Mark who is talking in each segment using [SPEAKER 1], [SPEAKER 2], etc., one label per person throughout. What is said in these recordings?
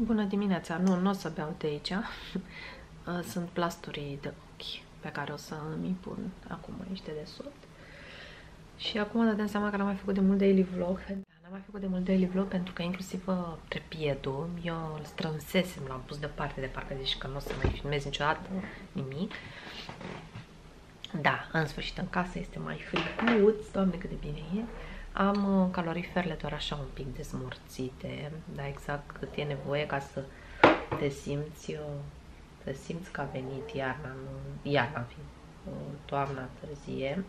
[SPEAKER 1] Bună dimineața! Nu, nu o să beau de aici. Sunt plasturii de ochi pe care o să mi pun acum aici de desubt. Și acum dăm seama că n-am mai făcut de mult daily vlog. N-am mai făcut de mult daily vlog pentru că inclusiv uh, trepiedul eu îl strânsesem, l-am pus deoparte de parcă zici că nu o să mai filmez niciodată nimic. Da, în sfârșit în casă este mai friguț, doamne cât de bine e. Am uh, caloriferele doar așa un pic dezmorțite, dar exact cât e nevoie ca să te simți, uh, să simți că a venit iarna, nu, iarna, fi, uh, toamna târzie.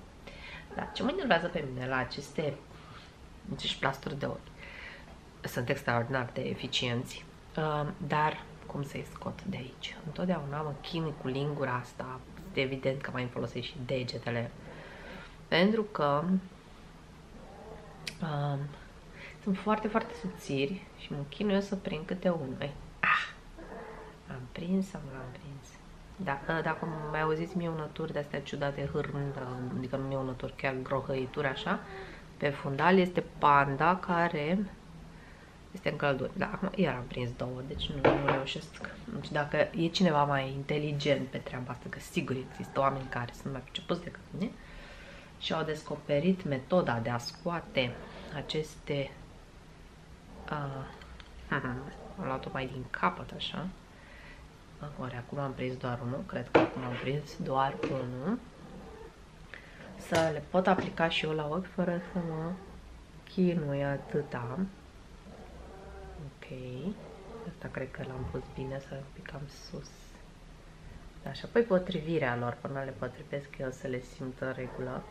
[SPEAKER 1] Da, ce mă enervează pe mine la aceste acești plasturi de ochi? Sunt extraordinar de eficienți, dar cum să-i scot de aici? Întotdeauna mă chinui cu lingura asta, este evident că mai îmi folosesc și degetele, pentru că Um, sunt foarte, foarte subțiri și mă chinui eu să prind câte unul. Ah! Am prins sau nu l-am prins? Dacă, dacă mai auziți mie unături de astea ciudate, hârând, adică nu mie unături, chiar grohăituri așa, pe fundal este panda care este în căldură. Da, acum iar am prins două, deci nu, nu reușesc. Deci dacă e cineva mai inteligent pe treaba asta, că sigur există oameni care sunt mai pricepuți decât mine, și au descoperit metoda de a scoate aceste uh, am luat-o mai din capăt așa. Ori acum am prins doar unul, cred că acum am prins doar unul. Să le pot aplica și eu la ochi fără să mă chinui atâta. Ok. Asta cred că l-am pus bine să picam sus. Da, și apoi potrivirea lor până le potrivesc eu să le simt în regulă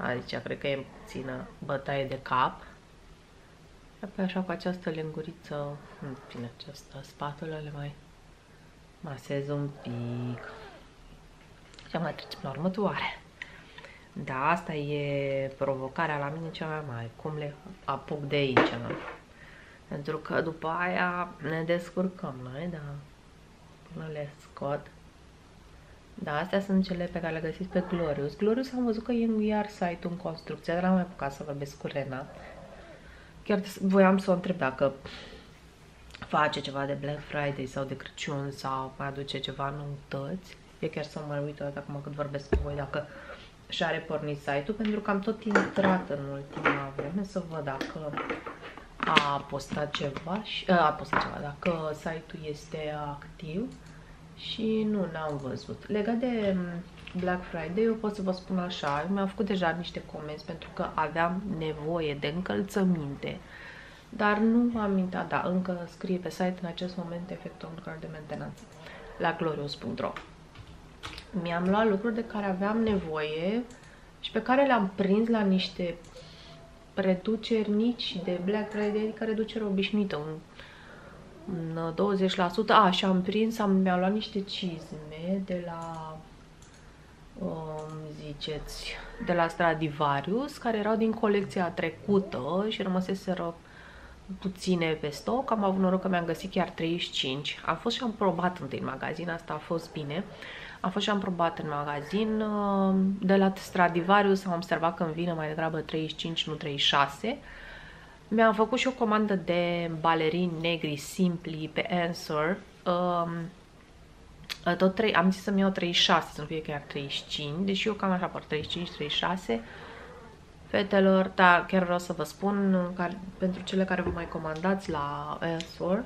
[SPEAKER 1] Aici cred că e puțină bătaie de cap. Apoi așa cu această linguriță, în fine, această spatulă le mai masez un pic. Și mai trecem la următoare. Da, asta e provocarea la mine cea mai mare. Cum le apuc de aici, nu? Pentru că după aia ne descurcăm noi, da. Până le scot. Da, astea sunt cele pe care le găsiți pe Glorious. Glorious am văzut că e iar site-ul în construcție, dar n-am mai apucat să vorbesc cu Rena. Chiar voiam să o întreb dacă face ceva de Black Friday sau de Crăciun sau mai aduce ceva noutăți. E chiar să mă uit toată acum când vorbesc cu voi dacă și-a repornit site-ul, pentru că am tot intrat în ultima vreme să văd dacă a postat ceva, și, a postat ceva, dacă site-ul este activ și nu, n-am văzut. Legat de mm, Black Friday, eu pot să vă spun așa, mi-am făcut deja niște comenzi pentru că aveam nevoie de încălțăminte, dar nu am intrat, da, încă scrie pe site în acest moment efectuăm lucrări de mentenanță la glorious.ro Mi-am luat lucruri de care aveam nevoie și pe care le-am prins la niște reduceri mici de Black Friday, adică reducere obișnuită, un 20%. A, și am prins, am, mi-am luat niște cizme de la, um, ziceți, de la Stradivarius, care erau din colecția trecută și rămăseseră puține pe stoc. Am avut noroc că mi-am găsit chiar 35. Am fost și am probat întâi în magazin, asta a fost bine. Am fost și am probat în magazin. Um, de la Stradivarius am observat că îmi vine mai degrabă 35, nu 36 mi-am făcut și o comandă de balerini negri simpli pe Answer. Um, tot 3, am zis să-mi iau 36, să nu fie chiar 35, deși eu cam așa por 35-36. Fetelor, da, chiar vreau să vă spun, care, pentru cele care vă mai comandați la Answer,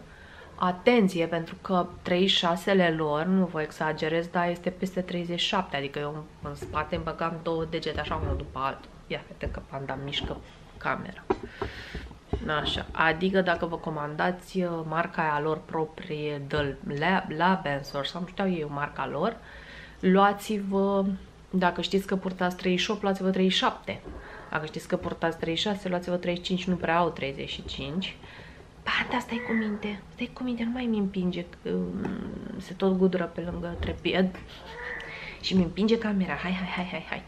[SPEAKER 1] atenție, pentru că 36-le lor, nu vă exagerez, dar este peste 37, adică eu în spate îmi băgam două degete așa unul după altul. Ia, uite că panda mișcă camera. Așa. Adică dacă vă comandați uh, marca aia lor proprie de la, la Bensor sau nu știu eu marca lor, luați-vă, dacă știți că purtați 38, luați-vă 37. Dacă știți că purtați 36, luați-vă 35, nu prea au 35. Banda, stai cu minte, stai cu minte, nu mai mi împinge, um, se tot gudură pe lângă trepied și mi împinge camera, hai, hai, hai, hai, hai.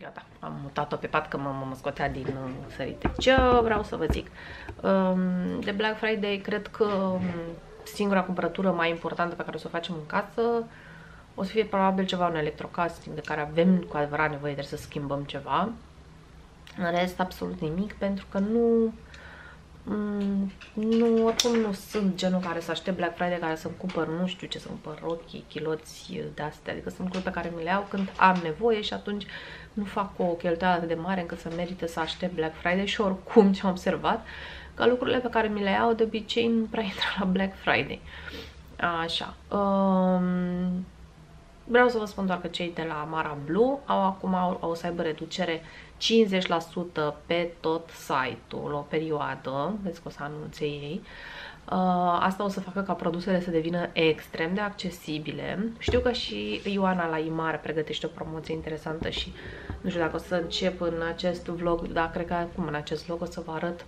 [SPEAKER 1] Gata, am mutat-o pe pat că mă, mă scotea din uh, sărite. Ce vreau să vă zic? Um, de Black Friday cred că um, singura cumpărătură mai importantă pe care o să o facem în casă o să fie probabil ceva un electrocasting de care avem cu adevărat nevoie de să schimbăm ceva. În rest, absolut nimic, pentru că nu Mm, nu, oricum nu sunt genul care să aștept Black Friday, care să-mi cumpăr, nu știu ce, să cumpăr rochii, chiloți de-astea. Adică sunt lucruri pe care mi le iau când am nevoie și atunci nu fac o cheltuială atât de mare încât să merite să aștept Black Friday și oricum ce am observat, că lucrurile pe care mi le iau de obicei nu prea intră la Black Friday. Așa. Um, vreau să vă spun doar că cei de la Mara Blue au acum au, au să aibă reducere 50% pe tot site-ul o perioadă, vezi că o să anunțe ei. Uh, asta o să facă ca produsele să devină extrem de accesibile. Știu că și Ioana la Imar pregătește o promoție interesantă și nu știu dacă o să încep în acest vlog, dar cred că acum în acest vlog o să vă arăt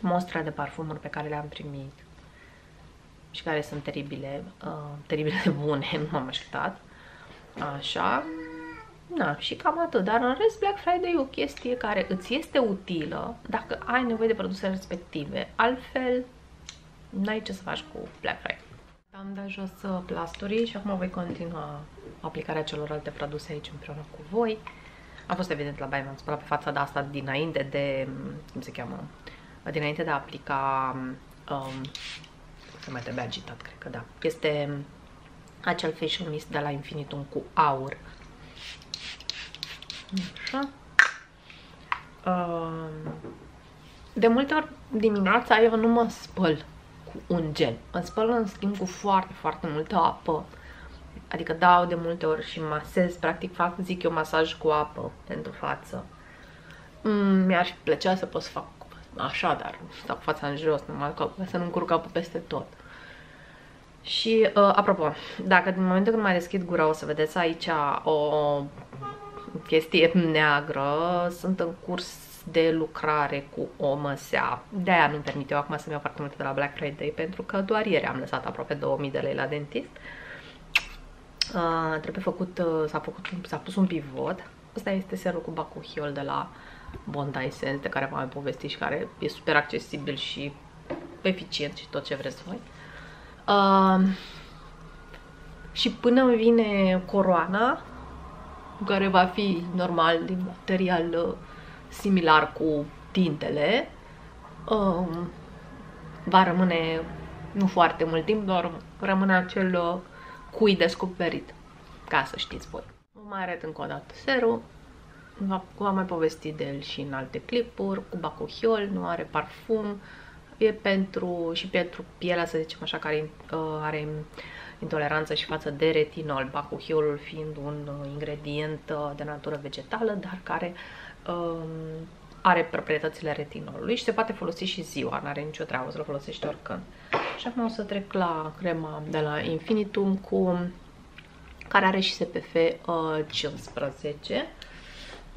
[SPEAKER 1] mostra de parfumuri pe care le-am primit și care sunt teribile, uh, teribile de bune, nu m-am așteptat. Așa. Na, și cam atât. Dar în rest, Black Friday e o chestie care îți este utilă dacă ai nevoie de produsele respective. Altfel, n-ai ce să faci cu Black Friday. Am dat jos uh, plasturii și acum voi continua aplicarea celorlalte produse aici împreună cu voi. Am fost evident la baie, m-am spălat pe fața de asta dinainte de, cum se cheamă, dinainte de a aplica, um, se mai trebuie agitat, cred că da. Este acel facial mist de la Infinitum cu aur. Așa. Um, de multe ori dimineața eu nu mă spăl cu un gel. Mă spăl în schimb cu foarte, foarte multă apă. Adică dau de multe ori și masez, practic fac, zic eu, masaj cu apă pentru față. Mm, Mi-ar plăcea să pot să fac așa, dar stau cu fața în jos, numai că să nu încurc apă peste tot. Și, uh, apropo, dacă din momentul când mai deschid gura o să vedeți aici o chestie neagră, sunt în curs de lucrare cu o măsea. De-aia nu-mi permit eu acum să-mi iau foarte multe de la Black Friday, pentru că doar ieri am lăsat aproape 2000 de lei la dentist. Uh, trebuie făcut, uh, s-a făcut, s-a pus un pivot. Asta este serul cu bacuhiol de la Bondi Sense, de care v-am mai povestit și care e super accesibil și eficient și tot ce vreți voi. Uh, și până îmi vine coroana, care va fi normal din material uh, similar cu tintele, uh, va rămâne nu foarte mult timp, doar rămâne acel uh, cui descoperit, ca să știți voi. Vă mai arăt încă o dată serul, v-am mai povestit de el și în alte clipuri, cu bacuhiol, nu are parfum, e pentru și pentru pielea, să zicem așa, care uh, are intoleranță și față de retinol, bacuhiolul fiind un uh, ingredient uh, de natură vegetală, dar care um, are proprietățile retinolului și se poate folosi și ziua, n-are nicio treabă, să-l folosești oricând. Și acum o să trec la crema de la Infinitum cu care are și SPF uh, 15.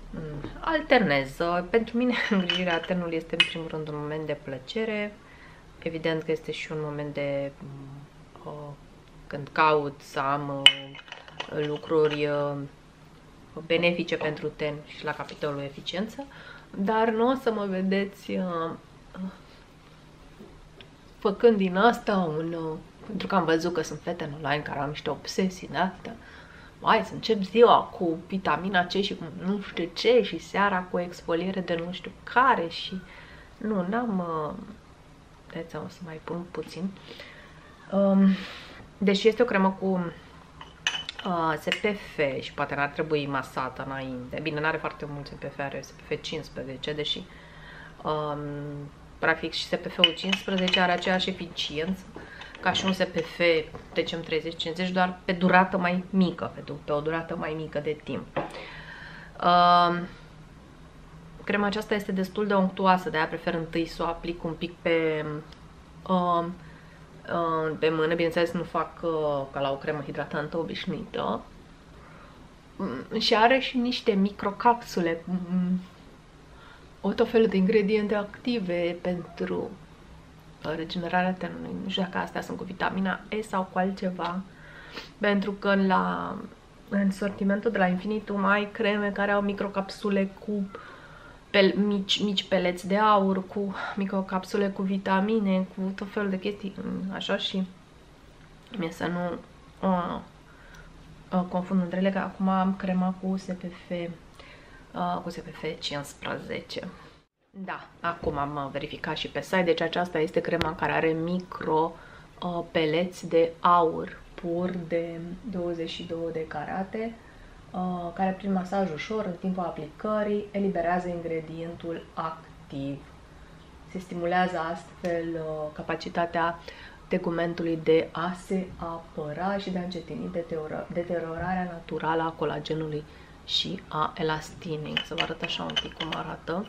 [SPEAKER 1] Mm, alternez. Pentru mine îngrijirea ternului este în primul rând un moment de plăcere. Evident că este și un moment de uh, când caut să am uh, lucruri uh, benefice pentru ten și la capitolul eficiență, dar nu o să mă vedeți uh, făcând din asta un... Uh, pentru că am văzut că sunt fete în online care au niște obsesii de astea. Mai să încep ziua cu vitamina C și cu nu știu ce și seara cu exfoliere de nu știu care și... Nu, n-am... Uh, Dați o să mai pun puțin. Um, deși este o cremă cu uh, SPF și poate n-ar trebui masată înainte. Bine, n-are foarte mult SPF, are SPF 15, deși um, practic și SPF-ul 15 are aceeași eficiență ca și un SPF, trecem 30-50, doar pe durată mai mică, pe, pe o durată mai mică de timp. Uh, crema aceasta este destul de onctuoasă, de-aia prefer întâi să o aplic un pic pe, uh, uh, pe mână. Bineînțeles, nu fac uh, ca la o cremă hidratantă obișnuită. Mm, și are și niște microcapsule mm, o tot felul de ingrediente active pentru regenerarea tenului. Nu știu dacă astea sunt cu vitamina E sau cu altceva. Pentru că la, în sortimentul de la Infinitum ai creme care au microcapsule cu pel, mici, mici peleți de aur, cu microcapsule cu vitamine, cu tot felul de chestii, așa și mie să nu uh, uh, confund între ele, că acum am crema cu SPF, uh, cu SPF 15. Da, acum am verificat și pe site, deci aceasta este crema care are micro uh, peleți de aur pur de 22 de carate, uh, care prin masaj ușor în timpul aplicării eliberează ingredientul activ. Se stimulează astfel uh, capacitatea tegumentului de a se apăra și de a încetini deteriorarea naturală a colagenului și a elastinei. Să vă arăt așa un pic cum arată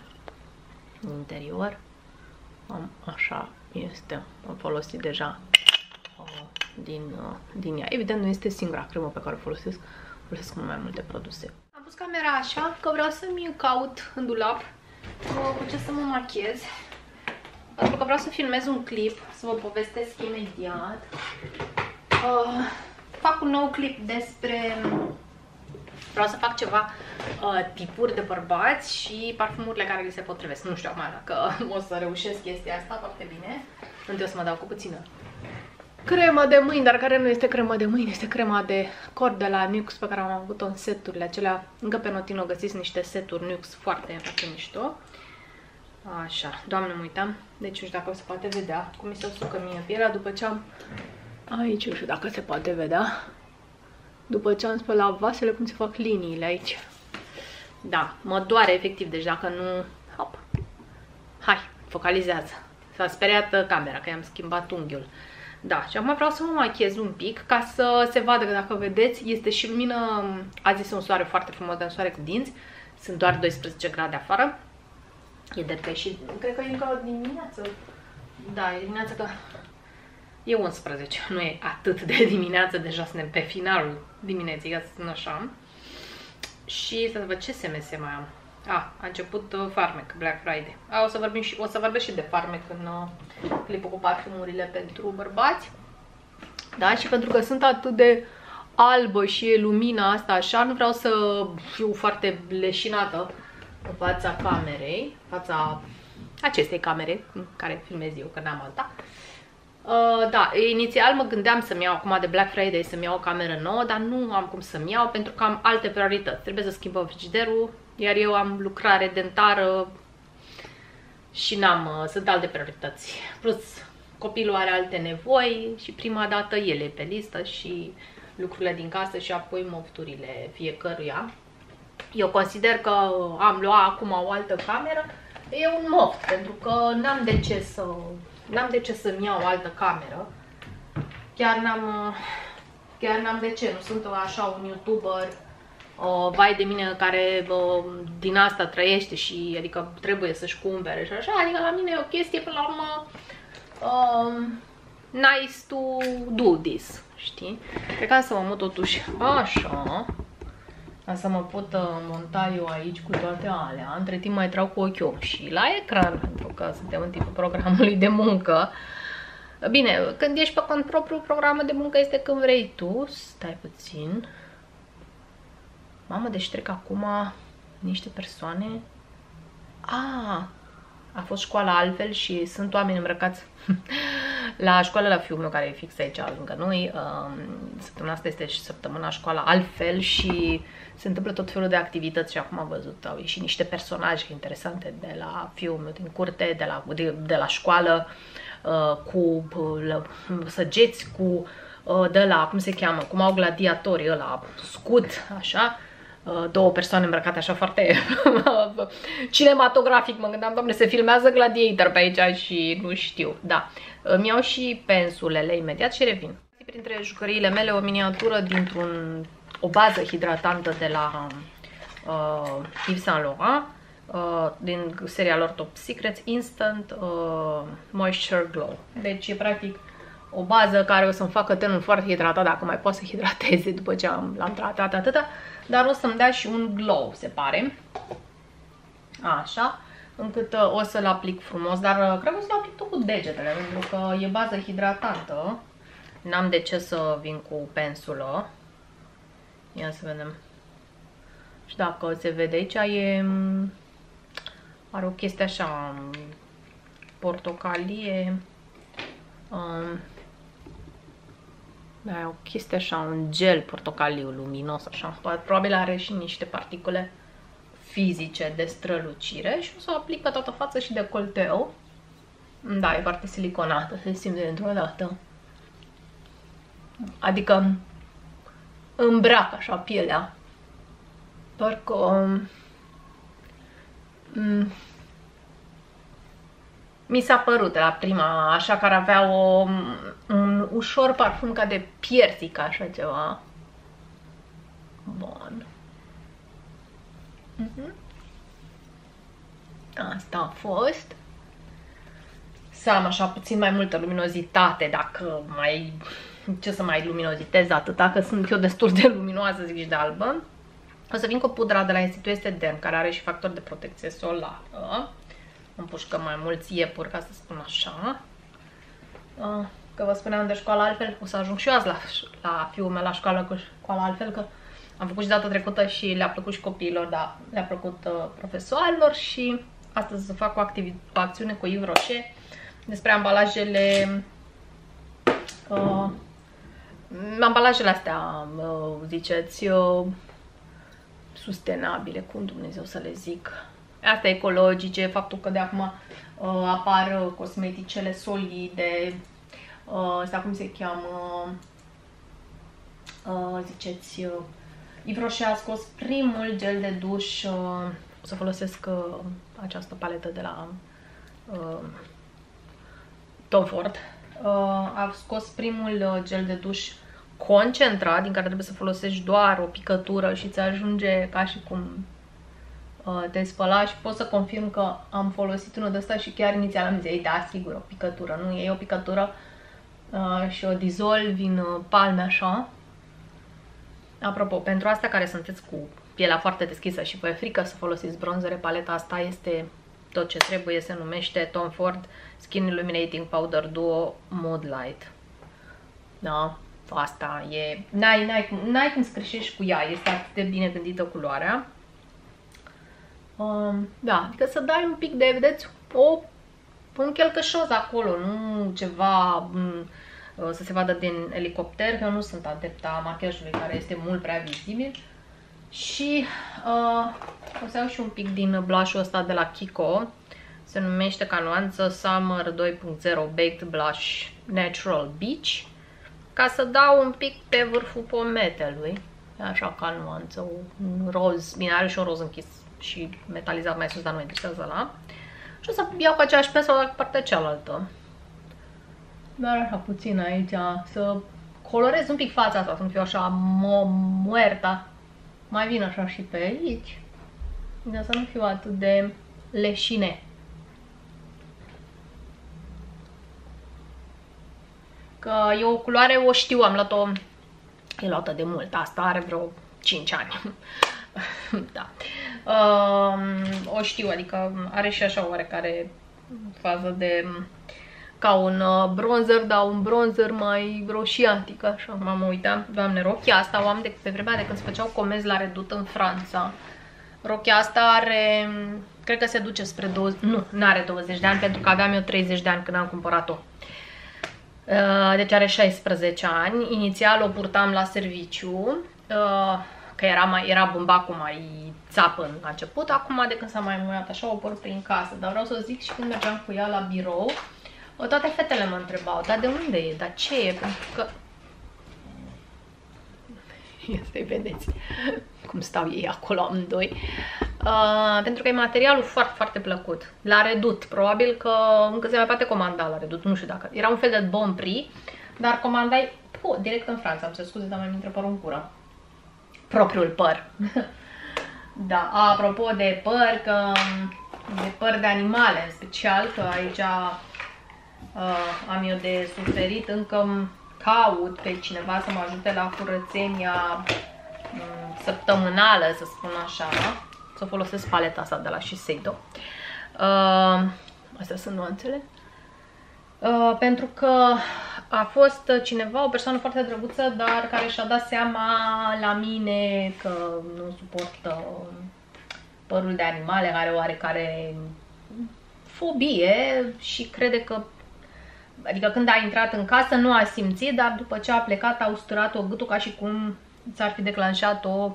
[SPEAKER 1] în interior. Am, așa este. Am folosit deja uh, din, uh, din ea. Evident, nu este singura cremă pe care o folosesc. Folosesc mult mai multe produse. Am pus camera așa că vreau să-mi caut în dulap uh, cu ce să mă machez. Pentru că vreau să filmez un clip, să vă povestesc imediat. Uh, fac un nou clip despre Vreau să fac ceva uh, tipuri de bărbați și parfumurile care li se potrivesc. Nu știu acum dacă o să reușesc chestia asta foarte bine. Întâi o să mă dau cu puțină crema de mâini, dar care nu este crema de mâini, este crema de cord de la Nux pe care am avut-o în seturile acelea. Încă pe Notino găsiți niște seturi Nux foarte, foarte mișto. Așa, doamne, mă uitam. Deci nu știu dacă se poate vedea cum mi se usucă mie pielea după ce am... Aici, nu știu dacă se poate vedea după ce am spălat vasele, cum se fac liniile aici. Da, mă doare efectiv, deci dacă nu... Hop. Hai, focalizează. S-a speriat camera, că i-am schimbat unghiul. Da, și acum vreau să mă machez un pic ca să se vadă că dacă vedeți, este și lumină, azi este un soare foarte frumos, dar un soare cu dinți. Sunt doar 12 grade afară. E de pe și cred că e încă dimineață. Da, e dimineața că E 11, nu e atât de dimineață, deja suntem pe finalul dimineții, ca să spun așa. Și să văd ce SMS mai am. A, a început uh, Farmec, Black Friday. A, o să, vorbim și, o să vorbesc și de Farmec în uh, clipul cu parfumurile pentru bărbați. Da, și pentru că sunt atât de albă și e lumina asta așa, nu vreau să fiu foarte leșinată în fața camerei, fața acestei camere în care filmez eu, că n-am alta. Uh, da, inițial mă gândeam să-mi iau acum de Black Friday să-mi iau o cameră nouă, dar nu am cum să-mi iau pentru că am alte priorități. Trebuie să schimbăm frigiderul, iar eu am lucrare dentară și n-am, uh, sunt alte priorități. Plus copilul are alte nevoi și prima dată ele pe listă și lucrurile din casă și apoi mofturile fiecăruia. Eu consider că am luat acum o altă cameră, e un moft, pentru că n-am de ce să N-am de ce să-mi iau o altă cameră. Chiar n-am chiar n-am de ce. Nu sunt așa un youtuber o vai de mine care o, din asta trăiește și adică trebuie să-și cumpere și așa. Adică la mine e o chestie până la urmă um, nice to do this, știi? Cred că să mă mut totuși așa ca să mă pot uh, monta eu aici cu toate alea. Între timp mai trau cu ochiul și la ecran, pentru că suntem în timpul programului de muncă. Bine, când ești pe cont propriu, programul de muncă este când vrei tu. Stai puțin. Mamă, deci trec acum niște persoane. Ah, a fost școala altfel și sunt oameni îmbrăcați la școala la fiul meu care e fix aici lângă noi. Um, săptămâna asta este și săptămâna școala altfel și se întâmplă tot felul de activități și acum am văzut, au ieșit niște personaje interesante de la fiul meu din curte, de la, de, de la școală, uh, cu uh, săgeți, cu uh, de la, cum se cheamă, cum au gladiatorii ăla, scut, așa, Uh, două persoane îmbrăcate așa foarte cinematografic. Mă gândeam, doamne, se filmează Gladiator pe aici și nu știu. Da, îmi iau și pensulele imediat și revin. Printre jucăriile mele o miniatură dintr-un o bază hidratantă de la uh, Yves Saint Laurent uh, din seria lor Top Secrets Instant uh, Moisture Glow. Deci e practic o bază care o să-mi facă tenul foarte hidratat, dacă mai pot să hidrateze după ce l-am tratat atâta, dar o să-mi dea și un glow, se pare. Așa, încât uh, o să-l aplic frumos, dar uh, cred că o să-l aplic tot cu degetele, pentru că e bază hidratantă. N-am de ce să vin cu pensulă. Ia să vedem. Și dacă se vede aici, e... Mm, are o chestie așa... Mm, portocalie... Um, da, e o chestie așa, un gel portocaliu luminos, așa. Probabil are și niște particule fizice de strălucire și o să o aplic pe toată fața și de colteu. Da, e foarte siliconată, se simte dintr-o dată. Adică îmbracă așa pielea. Parcă... Mm, mi s-a părut de la prima, așa care avea o, un ușor parfum ca de piersic, așa ceva. Bun. Mm -hmm. Asta a fost. Să am așa puțin mai multă luminozitate, dacă mai... Ce să mai luminozitez atâta, că sunt eu destul de luminoasă, zic și de albă. O să vin cu pudra de la Institut Estedem, care are și factor de protecție solară împușcă mai mulți iepuri, ca să spun așa. Uh, că vă spuneam de școală altfel, o să ajung și eu azi la, la fiul meu la școală cu școala altfel, că am făcut și data trecută și le-a plăcut și copiilor, dar le-a plăcut uh, profesorilor și astăzi să fac o, o acțiune cu Yves Rocher despre ambalajele uh, ambalajele astea, uh, ziceți, uh, sustenabile, cum Dumnezeu să le zic, Asta ecologice, faptul că de acum uh, apar uh, cosmeticele solide, uh, asta cum se cheamă, uh, ziceți, uh, Yves a scos primul gel de duș, uh, o să folosesc uh, această paletă de la uh, Tom Ford, uh, a scos primul uh, gel de duș concentrat, din care trebuie să folosești doar o picătură și ți ajunge ca și cum Uh, te spăla și pot să confirm că am folosit unul de ăsta și chiar inițial am zis, da, sigur, o picătură, nu? E o picătură uh, și o dizolvi în uh, palme așa. Apropo, pentru asta care sunteți cu pielea foarte deschisă și vă e frică să folosiți bronzere, paleta asta este tot ce trebuie, se numește Tom Ford Skin Illuminating Powder Duo Mood Light. Da, asta e... N-ai cum să creștești cu ea, este atât de bine gândită culoarea. Um, da, adică să dai un pic de, vedeți, o, un chelcășos acolo, nu ceva um, să se vadă din elicopter, că eu nu sunt adepta machiajului care este mult prea vizibil. Și uh, o să iau și un pic din blush-ul ăsta de la Kiko. Se numește ca nuanță Summer 2.0 Baked Blush Natural Beach. Ca să dau un pic pe vârful pometelui. Așa ca nuanță, un roz, bine are și un roz închis și metalizat mai sus, dar nu interesează la. Și o să iau cu aceeași pensă la partea cealaltă. Dar așa puțin aici, să colorez un pic fața asta, să nu fiu așa mo muerta. Mai vin așa și pe aici. Dar să nu fiu atât de leșine. Că e o culoare, o știu, am luat-o, e luată de mult, asta are vreo 5 ani. da. Uh, o știu, adică are și așa oarecare fază de ca un uh, bronzer, dar un bronzer mai roșiatic, așa m-am uitat. Doamne, rochia asta o am de pe vremea de când se făceau comenzi la redut în Franța. Rochia asta are, cred că se duce spre 20, nu, nu are 20 de ani, pentru că aveam eu 30 de ani când am cumpărat-o. Uh, deci are 16 ani. Inițial o purtam la serviciu. Uh, că era, mai, era bumbacul mai țapă în început, acum de când s-a mai muiat așa o port prin casă, dar vreau să zic și când mergeam cu ea la birou, toate fetele mă întrebau, dar de unde e, dar ce e, pentru că... Ia să-i vedeți cum stau ei acolo amândoi. Uh, pentru că e materialul foarte, foarte plăcut. La redut, probabil că încă se mai poate comanda la redut, nu știu dacă. Era un fel de bon prix, dar comandai po, direct în Franța, am să scuze, dar mai mi intră părul în cură propriul păr. da, apropo de păr, că de păr de animale în special, că aici uh, am eu de suferit, încă caut pe cineva să mă ajute la curățenia um, săptămânală, să spun așa, să folosesc paleta asta de la Shiseido. Uh, astea sunt nuanțele. Uh, pentru că a fost cineva, o persoană foarte drăguță, dar care și-a dat seama la mine că nu suportă părul de animale, are oarecare fobie și crede că Adică când a intrat în casă nu a simțit, dar după ce a plecat a usturat-o gâtul ca și cum s-ar fi declanșat o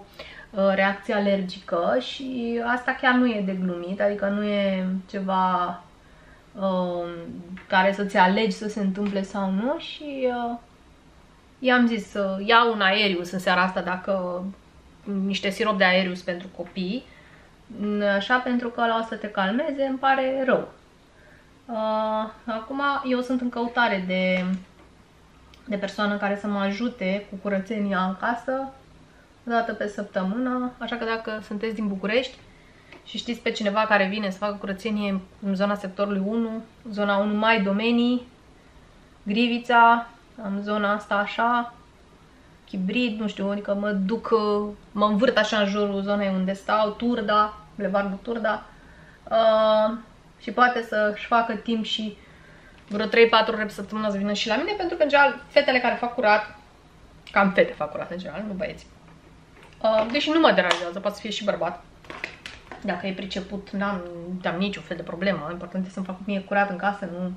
[SPEAKER 1] uh, reacție alergică și asta chiar nu e de glumit, adică nu e ceva uh, care să-ți alegi să se întâmple sau nu și uh, i-am zis să iau un aerius în seara asta dacă niște sirop de aerius pentru copii, așa pentru că la o să te calmeze, îmi pare rău. Uh, acum eu sunt în căutare de, de persoană care să mă ajute cu curățenia în casă, o dată pe săptămână, așa că dacă sunteți din București și știți pe cineva care vine să facă curățenie în zona sectorului 1, zona 1 mai domenii, Grivița, am zona asta așa, chibrid, nu știu, adică mă duc, mă învârt așa în jurul zonei unde stau, Turda, Bulevardul Turda, uh, și poate să-și facă timp și vreo 3-4 ore pe săptămână să vină și la mine, pentru că, în general, fetele care fac curat, cam fete fac curat, în general, nu băieți. Uh, deși nu mă deranjează, poate să fie și bărbat. Dacă e priceput, n-am am niciun fel de problemă. Important e să-mi fac mie curat în casă, nu...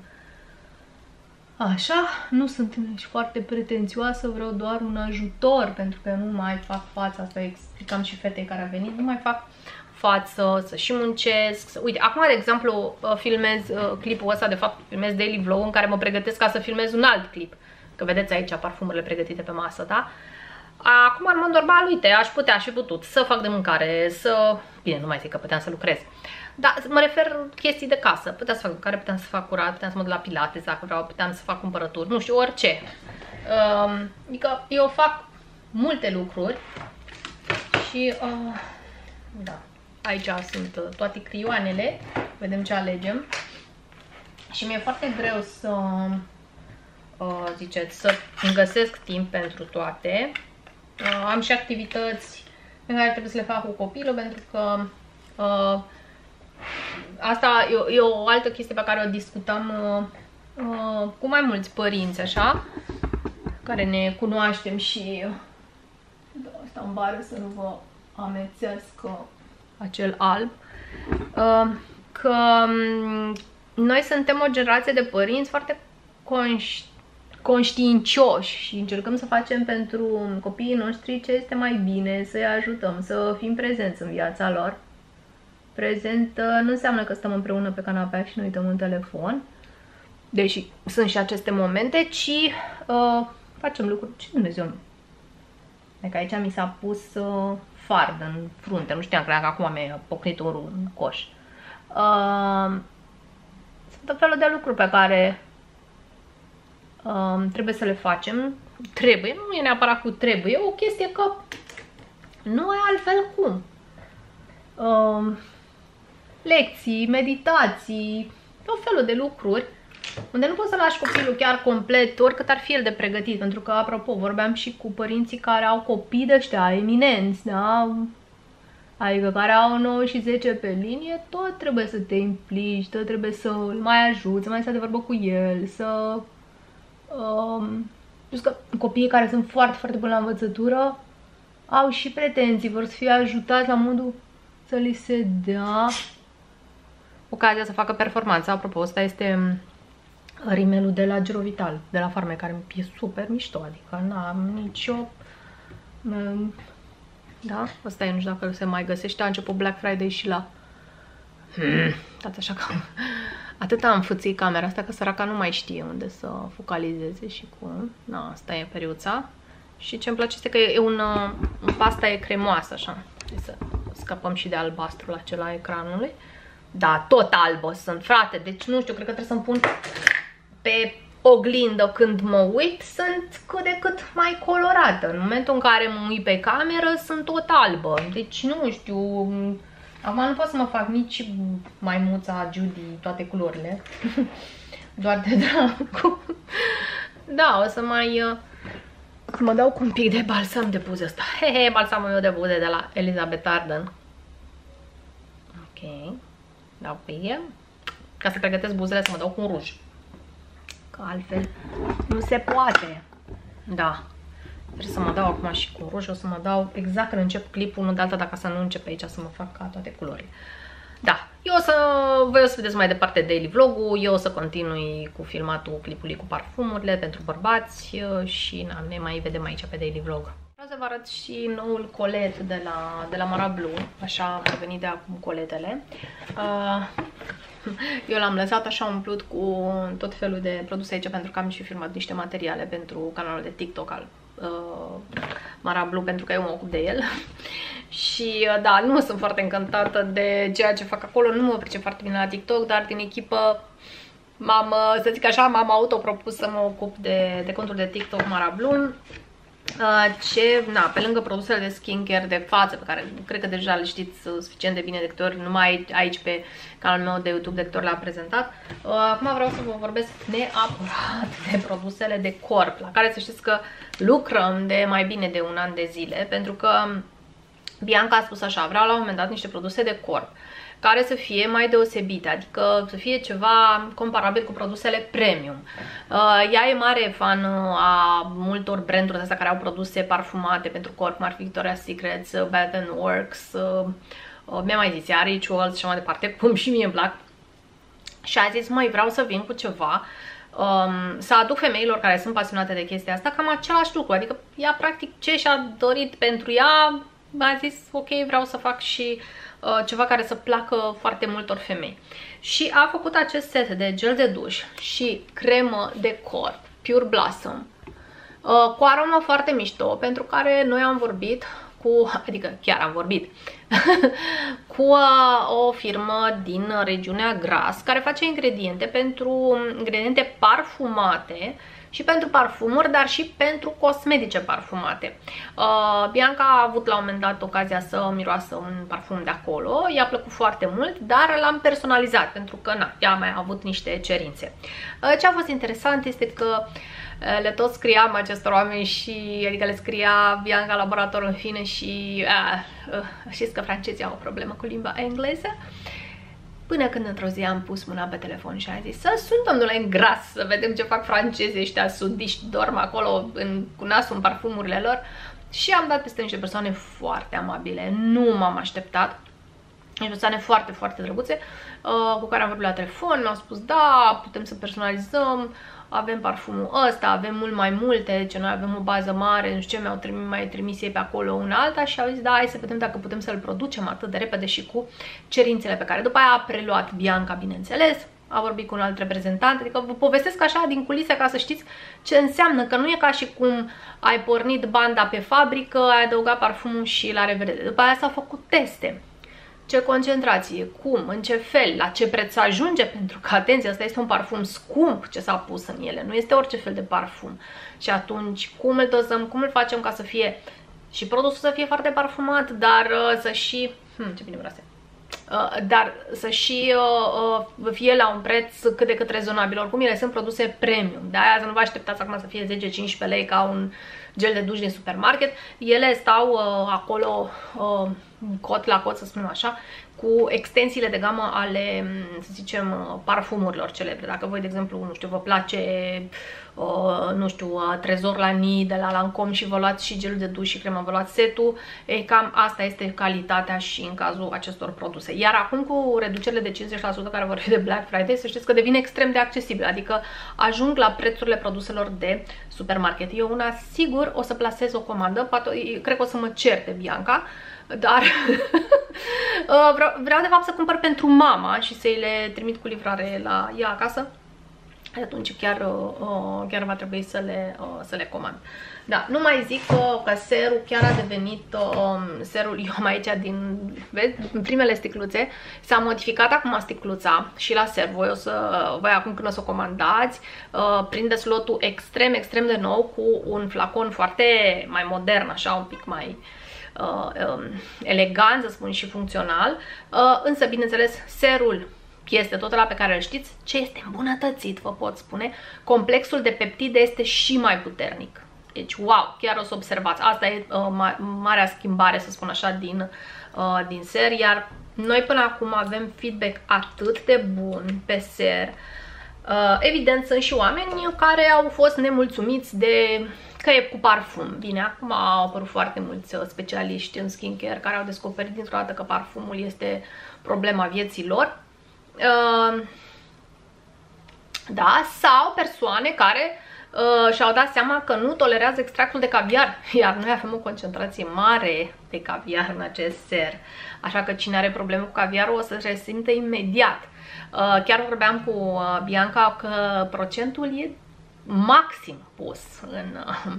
[SPEAKER 1] Așa, nu sunt nici foarte pretențioasă, vreau doar un ajutor, pentru că nu mai fac fața asta, explicam și fetei care a venit, nu mai fac față, să și muncesc. Să... Uite, acum, de exemplu, uh, filmez uh, clipul ăsta, de fapt, filmez daily vlog în care mă pregătesc ca să filmez un alt clip. Că vedeți aici parfumurile pregătite pe masă, da? Acum, în mod normal, uite, aș putea, și putut să fac de mâncare, să... Bine, nu mai zic că puteam să lucrez. Da, mă refer chestii de casă. Puteam să fac mâncare, puteam să fac curat, puteam să mă duc la pilates dacă vreau, puteam să fac cumpărături, nu știu, orice. Um, adică eu fac multe lucruri și... Uh, da, Aici sunt uh, toate crioanele. Vedem ce alegem. Și mi-e foarte greu să, uh, ziceți, să îmi găsesc timp pentru toate. Uh, am și activități pe care trebuie să le fac cu copilul, pentru că uh, asta e, e o altă chestie pe care o discutam uh, uh, cu mai mulți părinți, așa, care ne cunoaștem și... Da, asta în bară să nu vă amețesc acel alb, uh, că um, noi suntem o generație de părinți foarte conști conștiincioși și încercăm să facem pentru copiii noștri ce este mai bine, să-i ajutăm, să fim prezenți în viața lor. Prezent uh, nu înseamnă că stăm împreună pe canapea și ne uităm în telefon, deși sunt și aceste momente, ci uh, facem lucruri. Ce Dumnezeu nu? Adică aici mi s-a pus uh, fard în frunte, nu știam, cred că acum mi-a pocnit un în coș. Uh, sunt tot felul de lucruri pe care uh, trebuie să le facem. Trebuie, nu e neapărat cu trebuie, e o chestie că nu e altfel cum. Uh, lecții, meditații, tot felul de lucruri unde nu poți să lași copilul chiar complet, oricât ar fi el de pregătit, pentru că, apropo, vorbeam și cu părinții care au copii de ăștia eminenți, da? Adică care au 9 și 10 pe linie, tot trebuie să te implici, tot trebuie să îl mai ajuți, să mai stai de vorbă cu el, să... Um, plus că copiii care sunt foarte, foarte buni la învățătură au și pretenții, vor să fie ajutați la modul să li se dea ocazia să facă performanță. Apropo, asta este rimelul de la Girovital, de la farme, care e super mișto, adică n-am nicio... Um, da? Asta e, nu știu dacă se mai găsește, a început Black Friday și la... Hmm, dați așa că... Atât am fățit camera asta că săraca nu mai știe unde să focalizeze și cum. Na, asta e periuța. Și ce îmi place este că e un, un pasta e cremoasă, așa. Deci să scăpăm și de albastrul acela ecranului. Da, tot albă sunt, frate. Deci nu știu, cred că trebuie să-mi pun pe oglindă când mă uit, sunt cât de cât mai colorată. În momentul în care mă uit pe cameră, sunt tot albă. Deci, nu știu, acum nu pot să mă fac nici maimuța Judy toate culorile. Doar de dracu. Da, o să mai... Uh, să mă dau cu un pic de balsam de buze ăsta. Hehe, balsamul meu de buze de la Elizabeth Arden. Ok. Dau pe el. Ca să pregătesc buzele să mă dau cu un ruj. Că altfel nu se poate. Da. Trebuie să mă dau acum și cu roșu, o să mă dau exact când încep clipul, unul de alta, dacă să nu încep aici să mă fac ca toate culorile. Da, eu o să, voi o să vedeți mai departe daily vlog-ul, eu o să continui cu filmatul clipului cu parfumurile pentru bărbați uh, și na, ne mai vedem aici pe daily vlog. Vreau să să vă arăt și noul colet de la, de la Mara Blue. Așa am venit de acum coletele. Uh, eu l-am lăsat așa umplut cu tot felul de produse aici pentru că am și filmat niște materiale pentru canalul de TikTok al uh, Mara Blue pentru că eu mă ocup de el. și uh, da, nu sunt foarte încântată de ceea ce fac acolo, nu mă pricep foarte bine la TikTok, dar din echipă m-am, să zic așa, m-am autopropus să mă ocup de, de contul de TikTok Mara Blue Uh, ce, na, pe lângă produsele de skincare de față, pe care cred că deja le știți suficient de bine de câte ori, numai aici pe canalul meu de YouTube de câte ori l-am prezentat. Uh, acum vreau să vă vorbesc neapărat de produsele de corp, la care să știți că lucrăm de mai bine de un an de zile, pentru că Bianca a spus așa, vreau la un moment dat niște produse de corp care să fie mai deosebite, adică să fie ceva comparabil cu produsele premium. Uh, ea e mare fan uh, a multor branduri astea care au produse parfumate pentru corp, cum ar fi Victoria's Secret, uh, Bath Works, mi-a mai zis, ea Rituals și mai departe, cum și mie îmi plac. Și a zis, mai vreau să vin cu ceva um, să aduc femeilor care sunt pasionate de chestia asta cam același lucru, adică ea practic ce și-a dorit pentru ea, a zis ok, vreau să fac și Uh, ceva care să placă foarte multor femei. Și a făcut acest set de gel de duș și cremă de corp, Pure Blossom, uh, cu aromă foarte mișto, pentru care noi am vorbit cu, adică chiar am vorbit, cu uh, o firmă din regiunea Gras, care face ingrediente pentru ingrediente parfumate și pentru parfumuri, dar și pentru cosmetice parfumate. Uh, Bianca a avut la un moment dat ocazia să miroasă un parfum de acolo, i-a plăcut foarte mult, dar l-am personalizat pentru că na, ea a mai avut niște cerințe. Uh, ce a fost interesant este că uh, le tot scriam acestor oameni și, adică le scria Bianca laborator în fine și uh, uh, știți că francezii au o problemă cu limba engleză. Uh, Până când într-o zi am pus mâna pe telefon și am zis să sun domnule în gras, să vedem ce fac francezii ăștia sudiști, dorm acolo în, cu nasul în parfumurile lor. Și am dat peste niște persoane foarte amabile, nu m-am așteptat. Niște persoane foarte, foarte drăguțe, uh, cu care am vorbit la telefon, mi-au spus da, putem să personalizăm, avem parfumul ăsta, avem mult mai multe, ce noi avem o bază mare, nu știu ce, mi-au trimis, mai trimis ei pe acolo una alta și au zis, da, hai să vedem dacă putem să-l producem atât de repede și cu cerințele pe care. După aia a preluat Bianca, bineînțeles, a vorbit cu un alt reprezentant, adică vă povestesc așa din culise ca să știți ce înseamnă, că nu e ca și cum ai pornit banda pe fabrică, ai adăugat parfumul și la revedere. După aia s-au făcut teste ce concentrație, cum, în ce fel, la ce preț ajunge, pentru că, atenție, asta este un parfum scump ce s-a pus în ele, nu este orice fel de parfum. Și atunci, cum îl dozăm, cum îl facem ca să fie și produsul să fie foarte parfumat, dar uh, să și... Hmm, ce bine vreau să Uh, dar să și uh, uh, fie la un preț cât de cât rezonabil. Oricum ele sunt produse premium, de aia să nu vă așteptați acum să fie 10-15 lei ca un gel de duș din supermarket. Ele stau uh, acolo uh, cot la cot, să spunem așa, cu extensiile de gamă ale, să zicem, uh, parfumurilor celebre. Dacă voi, de exemplu, nu știu, vă place, uh, nu știu, uh, Trezor la Ni de la Lancome și vă luați și gelul de duș și crema, vă luați setul, e cam asta este calitatea și în cazul acestor produse. Iar acum cu reducerile de 50% care vor fi de Black Friday, să știți că devine extrem de accesibil, adică ajung la prețurile produselor de supermarket. Eu una sigur o să plasez o comandă, cred că o să mă certe Bianca, dar uh, vreau, vreau de fapt să cumpăr pentru mama și să-i le trimit cu livrare la ea acasă. Atunci chiar, uh, uh, chiar va trebui să le, să le comand. Da, nu mai zic că, că serul chiar a devenit um, serul, eu am aici din, vezi, în primele sticluțe, s-a modificat acum sticluța și la ser, voi o să, voi acum când o să o comandați, uh, prindeți lotul extrem, extrem de nou cu un flacon foarte mai modern, așa, un pic mai, uh, uh, um, elegant, să spun, și funcțional, uh, însă, bineînțeles, serul este tot la pe care îl știți, ce este îmbunătățit, vă pot spune, complexul de peptide este și mai puternic. Deci, wow, chiar o să observați. Asta e uh, ma marea schimbare, să spun așa, din, uh, din ser, iar noi până acum avem feedback atât de bun pe ser. Uh, evident, sunt și oameni care au fost nemulțumiți de că e cu parfum. Bine, acum au apărut foarte mulți uh, specialiști în skincare care au descoperit dintr-o dată că parfumul este problema vieții lor. Uh, da, sau persoane care uh, și-au dat seama că nu tolerează extractul de caviar, iar noi avem o concentrație mare de caviar în acest ser. Așa că cine are probleme cu caviarul o să se resimte imediat. Uh, chiar vorbeam cu uh, Bianca că procentul e maxim pus în, uh,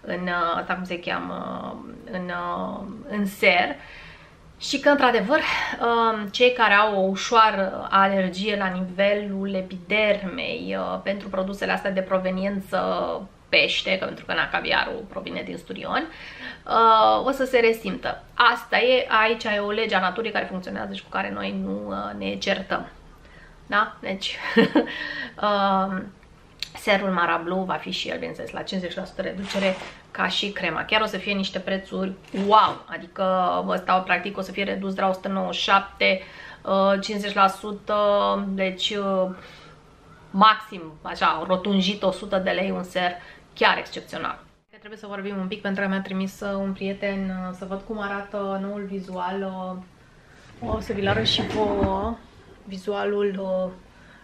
[SPEAKER 1] în asta cum se cheamă, în, în ser și că, într-adevăr, um, cei care au o ușoară alergie la nivelul epidermei pentru produsele astea de proveniență pește, că pentru că na, caviarul provine din sturioni, o să se resimtă. Asta e, aici e o lege a naturii care funcționează și cu care noi nu ne certăm. Da? Deci, uh, serul Marablu va fi și el, bineînțeles, la 50% reducere ca și crema. Chiar o să fie niște prețuri wow, adică vă stau practic o să fie redus de la 197, uh, 50%, deci uh, maxim, așa, rotunjit 100 de lei un ser, chiar excepțional. Trebuie să vorbim un pic pentru că mi-a trimis uh, un prieten uh, să văd cum arată noul vizual. Uh, o să vi-l arăt și vouă vizualul uh,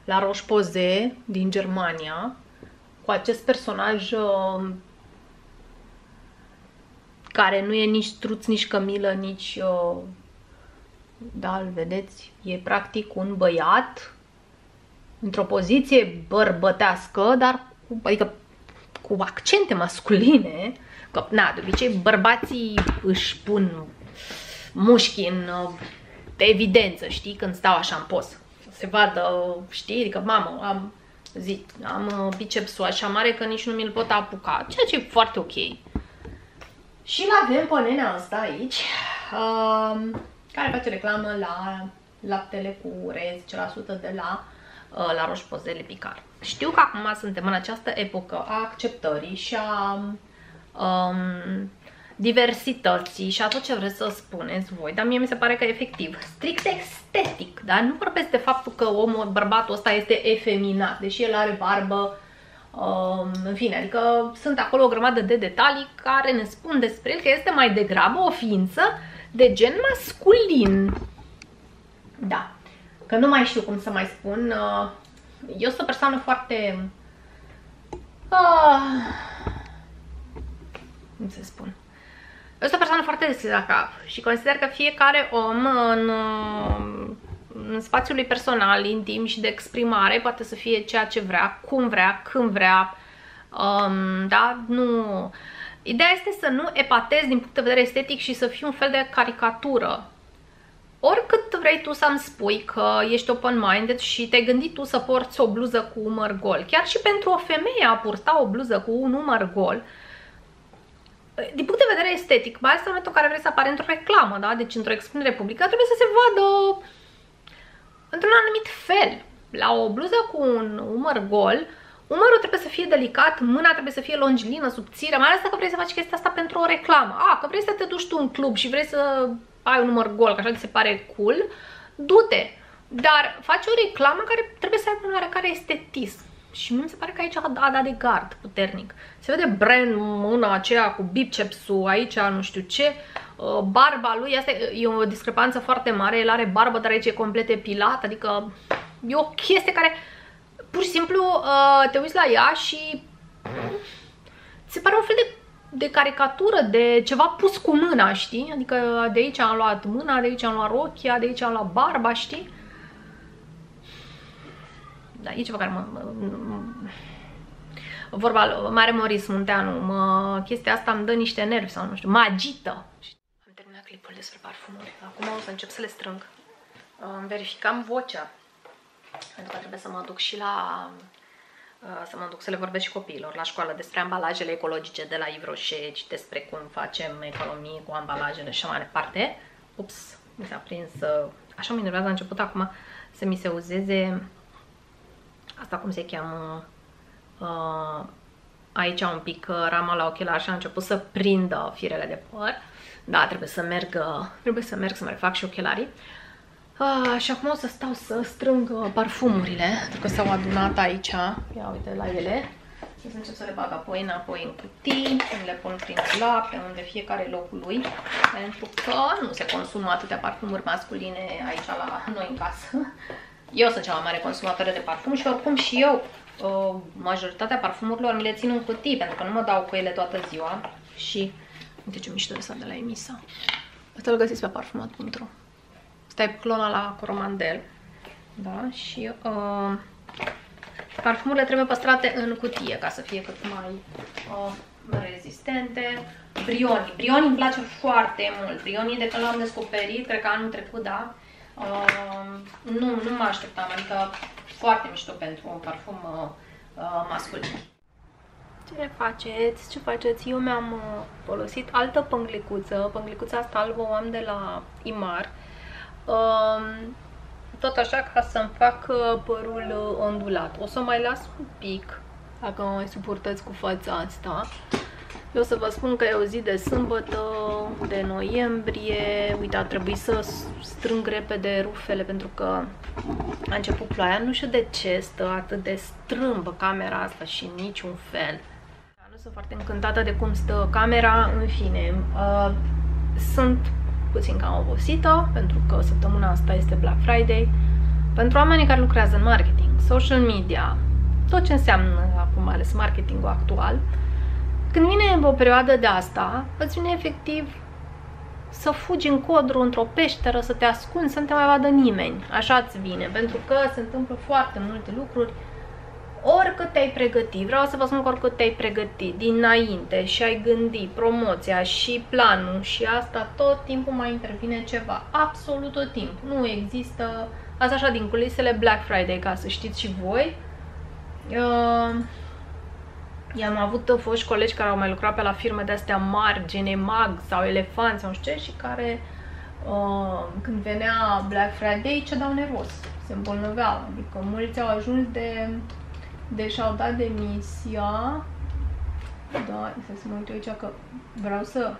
[SPEAKER 1] la Roche-Posay din Germania cu acest personaj uh, care nu e nici truț, nici cămilă, nici... Uh, da, îl vedeți? E practic un băiat într-o poziție bărbătească, dar cu, adică cu accente masculine, că, na, de obicei bărbații își pun mușchi în evidență, știi, când stau așa în post. Se vadă, știi, adică, mamă, am, zi, am uh, bicepsul așa mare că nici nu mi-l pot apuca, ceea ce e foarte ok. Și l avem pe nenea asta aici, uh, care face reclamă la laptele cu urez, 10% de la uh, la Roche-Posay Picar. Știu că acum suntem în această epocă a acceptării și a um, diversității și a tot ce vreți să spuneți voi, dar mie mi se pare că efectiv, strict estetic, dar nu vorbesc de faptul că omul, bărbatul ăsta este efeminat, deși el are barbă, um, în fine, adică sunt acolo o grămadă de detalii care ne spun despre el că este mai degrabă o ființă de gen masculin. Da, că nu mai știu cum să mai spun, uh, eu sunt o persoană foarte... Uh, cum să spun? Eu sunt o persoană foarte deschisă la cap și consider că fiecare om în, în spațiul lui personal, intim și de exprimare poate să fie ceea ce vrea, cum vrea, când vrea, um, da? Nu... Ideea este să nu epatezi din punct de vedere estetic și să fii un fel de caricatură. Oricât vrei tu să-mi spui că ești open-minded și te-ai gândit tu să porți o bluză cu umăr gol, chiar și pentru o femeie a purta o bluză cu un umăr gol, din punct de vedere estetic, mai ales în momentul în care vrei să apare într-o reclamă, da? deci într-o expunere publică, trebuie să se vadă într-un anumit fel. La o bluză cu un umăr gol, umărul trebuie să fie delicat, mâna trebuie să fie longilină, subțire, mai ales dacă vrei să faci chestia asta pentru o reclamă. A, că vrei să te duci tu în club și vrei să ai un umăr gol, că așa ți se pare cool, du-te. Dar faci o reclamă care trebuie să aibă un oarecare estetism. Și mi se pare că aici a dat de gard puternic. Se vede brand mâna aceea cu bicepsul aici, nu știu ce. Uh, barba lui, asta e o discrepanță foarte mare. El are barbă, dar aici e complet epilat. Adică e o chestie care pur și simplu uh, te uiți la ea și se pare un fel de de caricatură, de ceva pus cu mâna, știi? Adică de aici am luat mâna, de aici am luat rochia, de aici am luat barba, știi? Da, e ceva care mă... mă vorba, Mare Moris Munteanu, mă, chestia asta îmi dă niște nervi sau nu știu, mă agită. Am terminat clipul despre parfumuri. Acum o să încep să le strâng. Îmi verificam vocea. Pentru că trebuie să mă duc și la să mă duc să le vorbesc și copiilor la școală despre ambalajele ecologice de la Ivroșeci, despre cum facem economie cu ambalajele și așa mai departe. Ups, mi s-a prins, așa mă enervează la început acum să mi se uzeze asta cum se cheamă, uh, aici un pic uh, rama la ochelari și a început să prindă firele de păr. Da, trebuie să merg, uh, trebuie să merg să mai fac și ochelarii. Uh, și acum o să stau să strâng uh, parfumurile, pentru că s-au adunat aici. Ia uite la ele. Să încep să le bag apoi înapoi în cutii, le pun prin la pe unde fiecare locul lui, pentru că nu se consumă atâtea parfumuri masculine aici la noi în casă. Eu sunt cea mai mare consumatoare de parfum și oricum și eu uh, majoritatea parfumurilor mi le țin în cutii pentru că nu mă dau cu ele toată ziua și uite ce mișto ăsta de la Emisa. Asta îl găsiți pe parfumat.ro Stai clona la coromandel. Da? Și uh, parfumurile trebuie păstrate în cutie ca să fie cât mai uh, rezistente. Brioni. Brioni îmi place foarte mult. Brioni de când l-am descoperit, cred că anul trecut, da, uh, nu, nu mă așteptam, adică foarte mișto pentru un parfum uh, uh, masculin. Ce faceți? Ce faceți? Eu mi-am uh, folosit altă pânglicuță. Pânglicuța asta albă o am de la Imar. Uh, tot așa ca să-mi fac uh, părul uh, ondulat. O să mai las un pic, dacă mă mai suportați cu fața asta. Eu o să vă spun că e o zi de sâmbătă, de noiembrie. Uite, a trebuit să strâng repede rufele pentru că a început ploaia. Nu știu de ce stă atât de strâmbă camera asta și niciun fel. Nu sunt foarte încântată de cum stă camera. În fine, uh, sunt puțin cam obosită pentru că săptămâna asta este Black Friday. Pentru oamenii care lucrează în marketing, social media, tot ce înseamnă acum ales marketingul actual, când vine o perioadă de asta, îți vine efectiv să fugi în codru într-o peșteră, să te ascunzi, să nu te mai vadă nimeni. Așa îți vine, pentru că se întâmplă foarte multe lucruri. Oricât te-ai pregătit, vreau să vă spun că oricât te-ai pregătit dinainte și ai gândit promoția și planul și asta, tot timpul mai intervine ceva. Absolut tot timpul. Nu există, asta așa din culisele Black Friday, ca să știți și voi. Uh, I-am avut foști colegi care au mai lucrat pe la firme de-astea mari, Gene Mag sau Elefant sau nu știu ce, și care uh, când venea Black Friday ce dau nervos, se îmbolnăveau. Adică mulți au ajuns de, de și-au dat demisia. Da, să mă uit aici că vreau să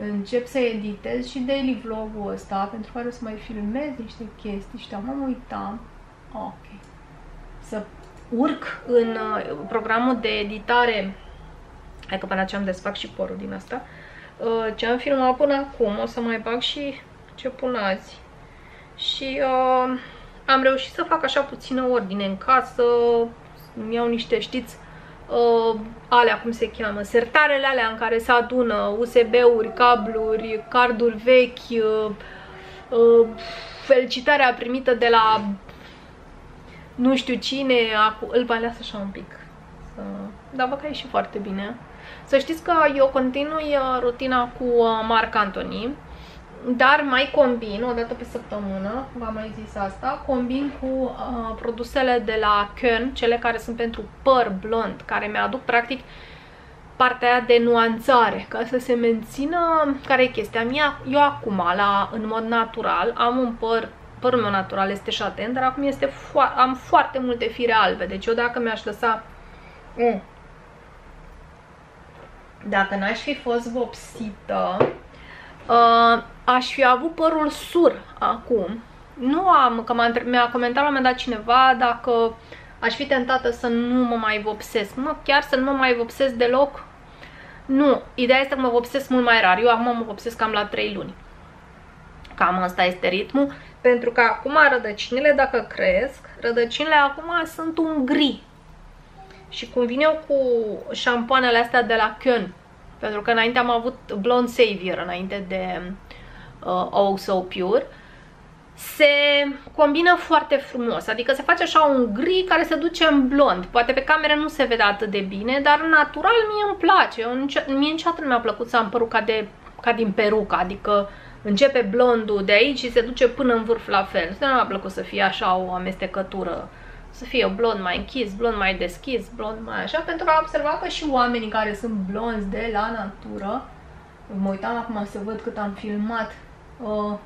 [SPEAKER 1] încep să editez și daily vlogul ăsta pentru care o să mai filmez niște chestii și am uitam. Ok. Să urc în uh, programul de editare, hai că până ce am desfac și porul din asta, uh, ce am filmat până acum, o să mai bag și ce pun azi. Și uh, am reușit să fac așa puțină ordine în casă, îmi iau niște, știți, uh, alea, cum se cheamă, sertarele alea în care se adună USB-uri, cabluri, carduri vechi, uh, uh, felicitarea primită de la nu știu cine, îl baleasă așa un pic. Dar văd că e și foarte bine. Să știți că eu continui uh, rutina cu uh, Marc Anthony, dar mai combin, o dată pe săptămână, v-am mai zis asta, combin cu uh, produsele de la Kön, cele care sunt pentru păr blond, care mi-aduc practic partea aia de nuanțare, ca să se mențină, care e chestia mea, eu acum, la, în mod natural, am un păr părul meu natural este șaten, dar acum este fo am foarte multe fire albe. Deci eu dacă mi-aș lăsa... Mm, dacă n-aș fi fost vopsită, uh, aș fi avut părul sur acum. Nu am, că mi-a comentat la un moment dat cineva dacă aș fi tentată să nu mă mai vopsesc. Nu, chiar să nu mă mai vopsesc deloc. Nu, ideea este că mă vopsesc mult mai rar. Eu acum mă vopsesc cam la 3 luni. Cam asta este ritmul. Pentru că acum rădăcinile, dacă cresc, rădăcinile acum sunt un gri. Și cum vin eu cu șampoanele astea de la Kön, pentru că înainte am avut Blonde Savior, înainte de uh, Oh So Pure, se combină foarte frumos, adică se face așa un gri care se duce în blond. Poate pe camere nu se vede atât de bine, dar natural mie îmi place. Eu, mie niciodată nu mi-a plăcut să am părul ca, de, ca din perucă, adică Începe blondul de aici și se duce până în vârf la fel. Nu mi-a plăcut să fie așa o amestecătură. Să fie blond mai închis, blond mai deschis, blond mai așa, pentru că am observat că și oamenii care sunt blonzi de la natură, mă uitam acum să văd cât am filmat uh,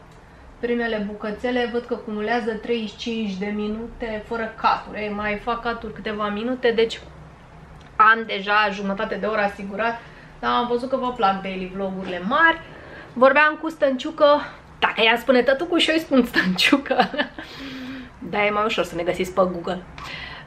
[SPEAKER 1] primele bucățele, văd că cumulează 35 de minute fără caturi. Ei, mai fac caturi câteva minute, deci am deja jumătate de oră asigurat, dar am văzut că vă plac daily vlogurile mari. Vorbeam cu Stănciucă, dacă ea spune tătucu și eu îi spun Stănciucă. da, e mai ușor să ne găsiți pe Google.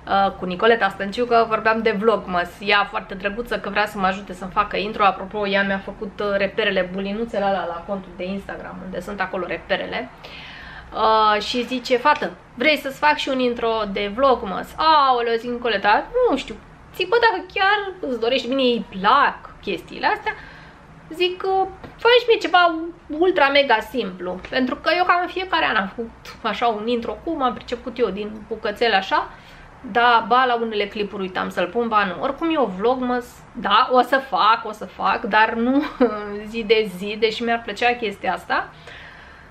[SPEAKER 1] Uh, cu Nicoleta Stănciucă vorbeam de vlogmas. Ea foarte drăguță că vrea să mă ajute să-mi facă intro. Apropo, ea mi-a făcut uh, reperele bulinuțele alea la contul de Instagram, unde sunt acolo reperele. Uh, și zice, fată, vrei să-ți fac și un intro de vlogmas? Aoleu, zic Nicoleta, nu știu, zic, bă, dacă chiar îți dorești, bine, îi plac chestiile astea, zic că faci mie ceva ultra mega simplu. Pentru că eu cam în fiecare an am făcut așa un intro cum am priceput eu din bucățele așa. Da, ba, la unele clipuri uitam să-l pun, ba nu. Oricum eu vlogmas, da, o să fac, o să fac, dar nu zi de zi, deși mi-ar plăcea chestia asta.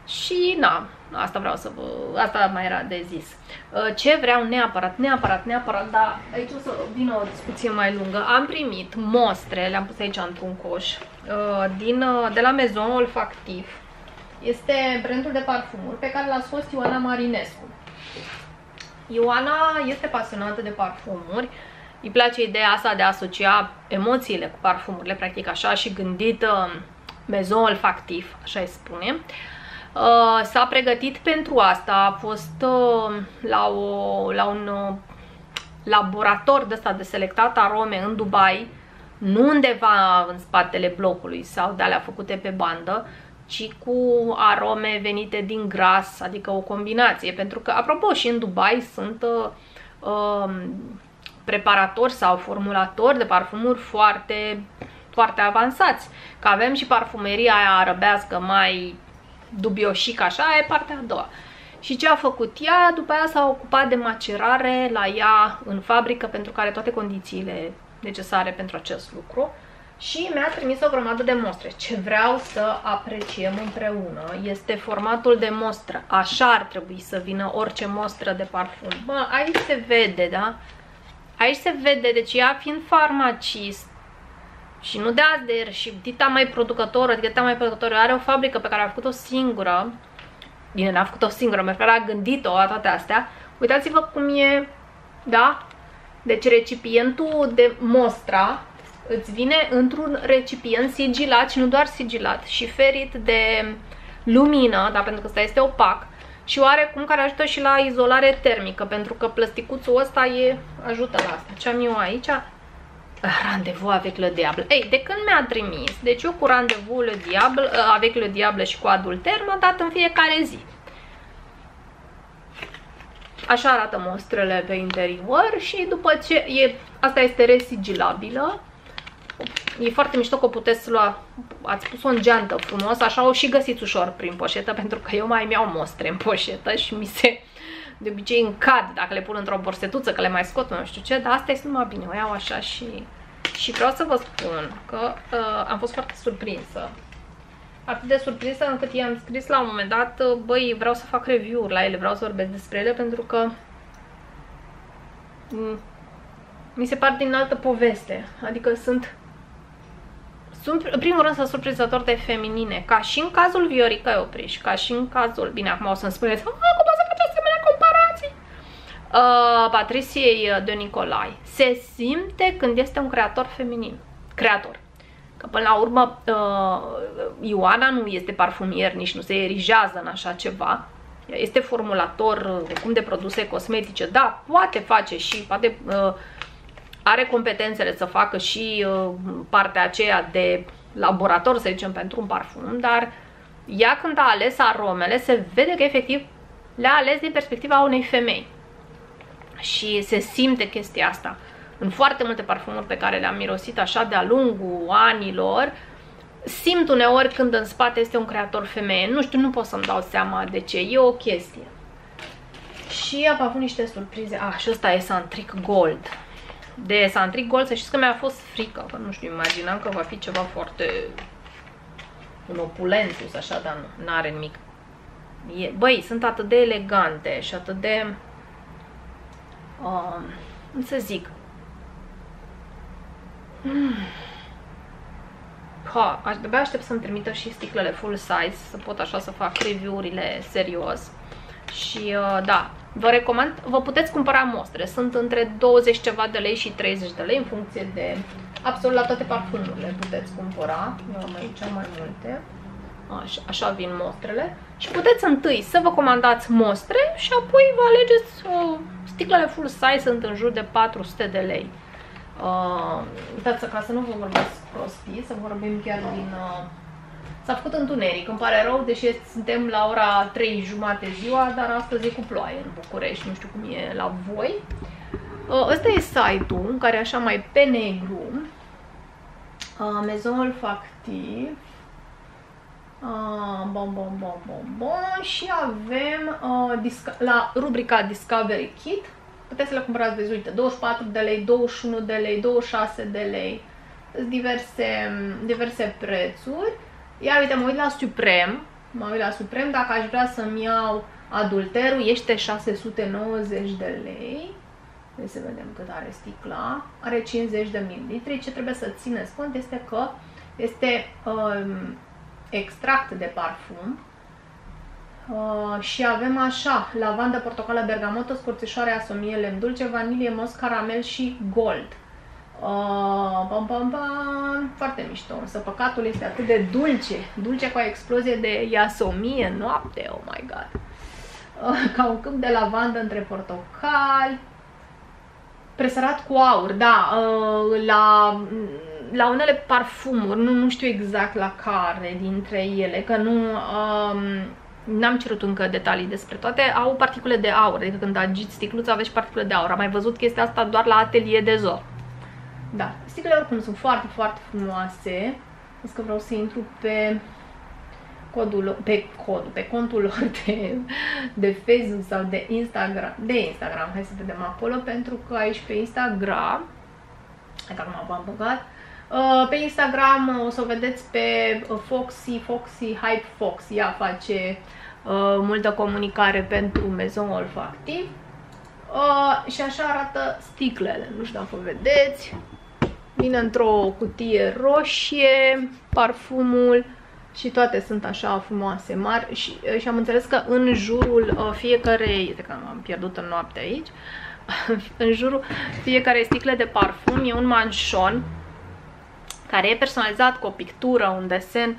[SPEAKER 1] Și, na, asta vreau să vă... Asta mai era de zis. Uh, ce vreau neapărat, neapărat, neapărat, dar aici o să vină o discuție mai lungă. Am primit mostre, le-am pus aici într-un coș, uh, din, uh, de la Maison Olfactiv. Este brandul de parfumuri pe care l-a scos Ioana Marinescu. Ioana este pasionată de parfumuri, îi place ideea asta de a asocia emoțiile cu parfumurile, practic așa, și gândită Maison Olfactiv, așa îi spune. Uh, Uh, s-a pregătit pentru asta, a fost uh, la, o, la un uh, laborator de ăsta de selectat arome în Dubai, nu undeva în spatele blocului sau de alea făcute pe bandă, ci cu arome venite din gras, adică o combinație. Pentru că, apropo, și în Dubai sunt uh, uh, preparatori sau formulatori de parfumuri foarte, foarte avansați. Că avem și parfumeria aia arăbească mai dubioșic așa, e partea a doua. Și ce a făcut ea? După aia s-a ocupat de macerare la ea în fabrică pentru care toate condițiile necesare pentru acest lucru și mi-a trimis o grămadă de mostre. Ce vreau să apreciem împreună este formatul de mostră. Așa ar trebui să vină orice mostră de parfum. Bă, aici se vede, da? Aici se vede, deci ea fiind farmacist, și nu de azi de ieri, și Dita mai producător, adică Dita mai producător, are o fabrică pe care a făcut-o singură, bine, n-a făcut-o singură, mă a gândit-o, toate astea, uitați-vă cum e, da? Deci recipientul de mostra îți vine într-un recipient sigilat și nu doar sigilat, și ferit de lumină, da, pentru că ăsta este opac, și oarecum care ajută și la izolare termică, pentru că plasticuțul ăsta e, ajută la asta. Ce am eu aici? Randevu avec le diable. Ei, de când mi-a trimis, deci eu cu randevu le diable, uh, avec le diable și cu adulter m-a dat în fiecare zi. Așa arată mostrele pe interior și după ce e, asta este resigilabilă, e foarte mișto că o puteți lua, ați pus-o în geantă frumos, așa o și găsiți ușor prin poșetă, pentru că eu mai mi-au mostre în poșetă și mi se, de obicei încad dacă le pun într-o borsetuță, că le mai scot, nu știu ce, dar asta este numai bine, o iau așa și... Și vreau să vă spun că uh, am fost foarte surprinsă. Atât de surprinsă încât i-am scris la un moment dat, uh, băi, vreau să fac review-uri la ele, vreau să vorbesc despre ele, pentru că mm, mi se par din altă poveste. Adică sunt sunt, în primul rând, sunt surprinzător de feminine, ca și în cazul Viorica Opriș, ca și în cazul, bine, acum o să-mi spuneți, cum să faci asemenea comparații? Uh, Patriciei de Nicolai. Se simte când este un creator feminin. Creator. Că până la urmă, uh, Ioana nu este parfumier, nici nu se erigează în așa ceva. Este formulator cum de produse cosmetice. Da, poate face și, poate... Uh, are competențele să facă și uh, partea aceea de laborator, să zicem, pentru un parfum, dar ea când a ales aromele, se vede că efectiv le-a ales din perspectiva unei femei. Și se simte chestia asta. În foarte multe parfumuri pe care le-am mirosit așa de-a lungul anilor, simt uneori când în spate este un creator femeie. Nu știu, nu pot să-mi dau seama de ce. E o chestie. Și am avut niște surprize. Ah, și ăsta e Santric Gold de Santric Gold, să știți că mi-a fost frică, că nu știu, imaginam că va fi ceva foarte un opulentus, așa, dar nu are nimic. E, băi, sunt atât de elegante și atât de, uh, cum să zic, hmm. Ha, aș, de aștept să-mi trimită și sticlele full size, să pot așa să fac review-urile serios. Și uh, da, Vă recomand, vă puteți cumpăra mostre. Sunt între 20 ceva de lei și 30 de lei în funcție de absolut la toate parfumurile puteți cumpăra. Eu am aici mai multe. Așa, așa vin mostrele. Și puteți întâi să vă comandați mostre și apoi vă alegeți uh, sticlele full size, sunt în jur de 400 de lei. Uh, uitați, ca să nu vă vorbesc prostii, să vorbim chiar din... Uh,
[SPEAKER 2] S-a făcut întuneric, îmi pare rău, deși suntem la ora 3 jumate ziua, dar astăzi e cu ploaie în București, nu știu cum e la voi. Uh, ăsta e site-ul, care e așa mai pe negru. Uh, Maison Olfactiv. Uh, bom, bom, bom, bom, bom. Și avem uh, la rubrica Discovery Kit. Puteți să le cumpărați, vezi, uite, 24 de lei, 21 de lei, 26 de lei. Diverse, diverse prețuri. Ia uite, mă uit la Suprem. Mă uit la Suprem. Dacă aș vrea să-mi iau adulterul, este 690 de lei. Hai să vedem cât are sticla. Are 50 de ml. Ce trebuie să țineți cont este că este um, extract de parfum uh, și avem așa, lavandă, portocală, bergamotă, scorțișoare, asomie, lemn dulce, vanilie, mos, caramel și gold. Uh, pam, pam, pam, foarte mișto, însă păcatul este atât de dulce, dulce cu o explozie de iasomie noapte, oh my god. Uh, ca un câmp de lavandă între portocali, presărat cu aur, da, uh, la, la unele parfumuri, nu, nu știu exact la care dintre ele, că nu... Um, N-am cerut încă detalii despre toate, au particule de aur, adică când agiți sticluța aveți particule de aur. Am mai văzut chestia asta doar la atelier de zor. Da, sticlele oricum sunt foarte, foarte frumoase. Văd că vreau să intru pe codul, pe codul, pe contul lor de, de Facebook sau de Instagram, de Instagram, hai să vedem acolo, pentru că aici pe Instagram, dacă nu m-am băgat, uh, pe Instagram o să o vedeți pe uh, Foxy, Foxy, Hype Fox, ea face uh, multă comunicare pentru Maison Olfactiv. Uh, și așa arată sticlele, nu știu dacă vedeți. Vine într-o cutie roșie, parfumul și toate sunt așa frumoase, mari și, uh, și am înțeles că în jurul uh, fiecarei, că am pierdut în noapte aici, în jurul fiecare sticle de parfum e un manșon care e personalizat cu o pictură, un desen. Uh,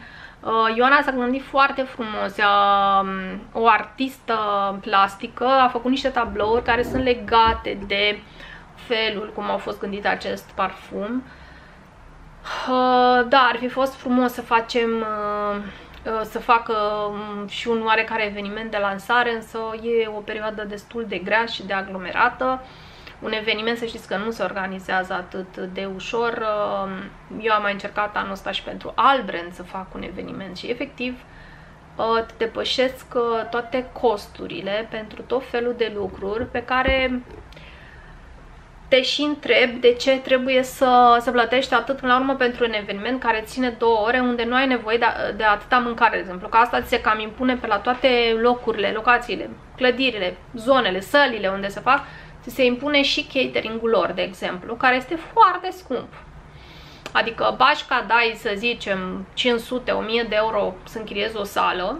[SPEAKER 2] Ioana s-a gândit foarte frumos, um, o artistă plastică a făcut niște tablouri care sunt legate de felul cum a fost gândit acest parfum Uh, da, ar fi fost frumos să facem, uh, uh, să facă um, și un oarecare eveniment de lansare, însă e o perioadă destul de grea și de aglomerată. Un eveniment, să știți că nu se organizează atât de ușor. Eu am mai încercat anul ăsta și pentru Albrand să fac un eveniment și efectiv te depășesc toate costurile pentru tot felul de lucruri pe care te și întreb de ce trebuie să, să plătești atât până la urmă pentru un eveniment care ține două ore, unde nu ai nevoie de, de atâta mâncare, de exemplu, că asta ți se cam impune pe la toate locurile, locațiile, clădirile, zonele, sălile unde se fac, ți se impune și catering-ul lor, de exemplu, care este foarte scump. Adică bașca dai, să zicem, 500-1000 de euro să închiriezi o sală,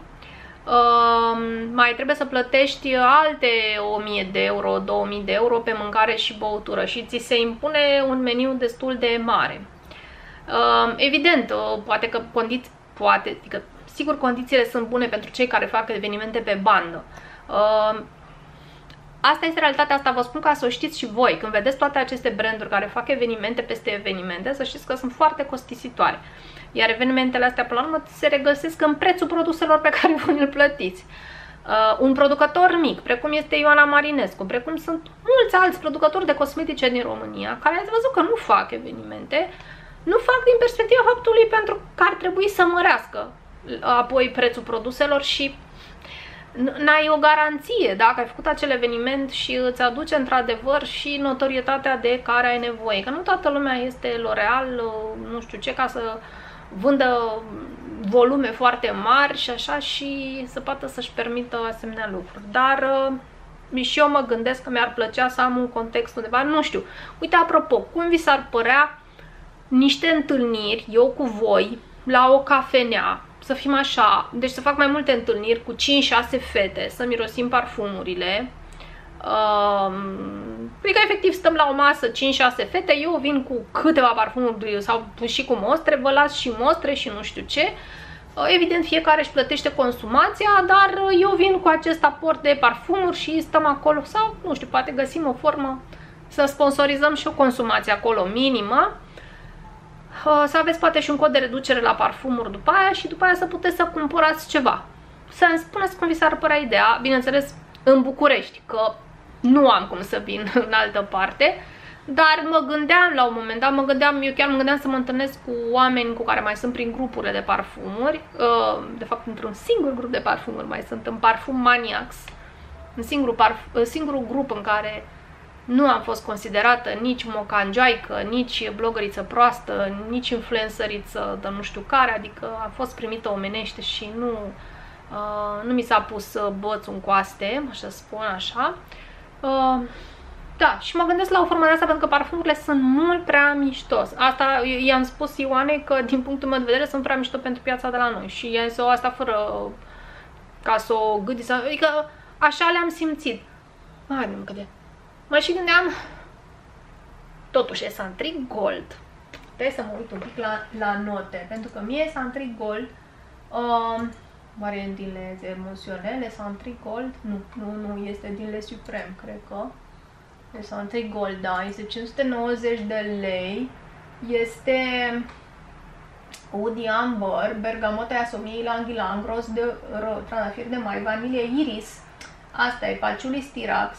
[SPEAKER 2] Uh, mai trebuie să plătești alte 1000 de euro, 2000 de euro pe mâncare și băutură și ți se impune un meniu destul de mare. Uh, evident, uh, poate că condiții, poate, adică, sigur condițiile sunt bune pentru cei care fac evenimente pe bandă. Uh, Asta este realitatea, asta vă spun ca să o știți și voi. Când vedeți toate aceste branduri care fac evenimente peste evenimente, să știți că sunt foarte costisitoare. Iar evenimentele astea, până la urmă, se regăsesc în prețul produselor pe care voi îl plătiți. Uh, un producător mic, precum este Ioana Marinescu, precum sunt mulți alți producători de cosmetice din România, care ați văzut că nu fac evenimente, nu fac din perspectiva faptului pentru că ar trebui să mărească apoi prețul produselor și n-ai o garanție dacă ai făcut acel eveniment și îți aduce într-adevăr și notorietatea de care ai nevoie. Că nu toată lumea este L'Oreal, nu știu ce, ca să vândă volume foarte mari și așa și să poată să-și permită asemenea lucruri. Dar uh, și eu mă gândesc că mi-ar plăcea să am un context undeva, nu știu. Uite, apropo, cum vi s-ar părea niște întâlniri, eu cu voi, la o cafenea, să fim așa, deci să fac mai multe întâlniri cu 5-6 fete, să mirosim parfumurile. Uh, adică efectiv stăm la o masă 5-6 fete, eu vin cu câteva parfumuri sau și cu mostre, vă las și mostre și nu știu ce. Uh, evident fiecare își plătește consumația, dar eu vin cu acest aport de parfumuri și stăm acolo sau nu știu, poate găsim o formă să sponsorizăm și o consumație acolo minimă uh, să aveți poate și un cod de reducere la parfumuri după aia și după aia să puteți să cumpărați ceva. Să-mi spuneți cum vi s-ar părea ideea, bineînțeles în București, că nu am cum să vin în altă parte, dar mă gândeam la un moment dat, mă gândeam, eu chiar mă gândeam să mă întâlnesc cu oameni cu care mai sunt prin grupurile de parfumuri, uh, de fapt într-un singur grup de parfumuri mai sunt, în Parfum Maniacs, un singur, parf- singurul grup în care nu am fost considerată nici mocanjoaică, nici blogăriță proastă, nici influențăriță de nu știu care, adică am fost primită omenește și nu, uh, nu mi s-a pus bățul în coaste, așa spun așa. Uh, da, și mă gândesc la o formă de asta pentru că parfumurile sunt mult prea miștos. Asta i-am spus Ioane că din punctul meu de vedere sunt prea mișto pentru piața de la noi și i-am zis asta fără ca să o gândi, adică așa le-am simțit. Hai, nu câte. Mă și gândeam, totuși e Santri Gold. Trebuie să mă uit un pic la, la note, pentru că mie Santri Gold, um, oare în dinle emoționale, Santri Gold? Nu, nu, nu, este dinle Suprem, cred că. E Santri Gold, da, este 590 de lei. Este Udi Amber, bergamota Yasomie, Ilang Ilang, ros de trandafir de mai, vanilie iris, asta e paciuli stirax,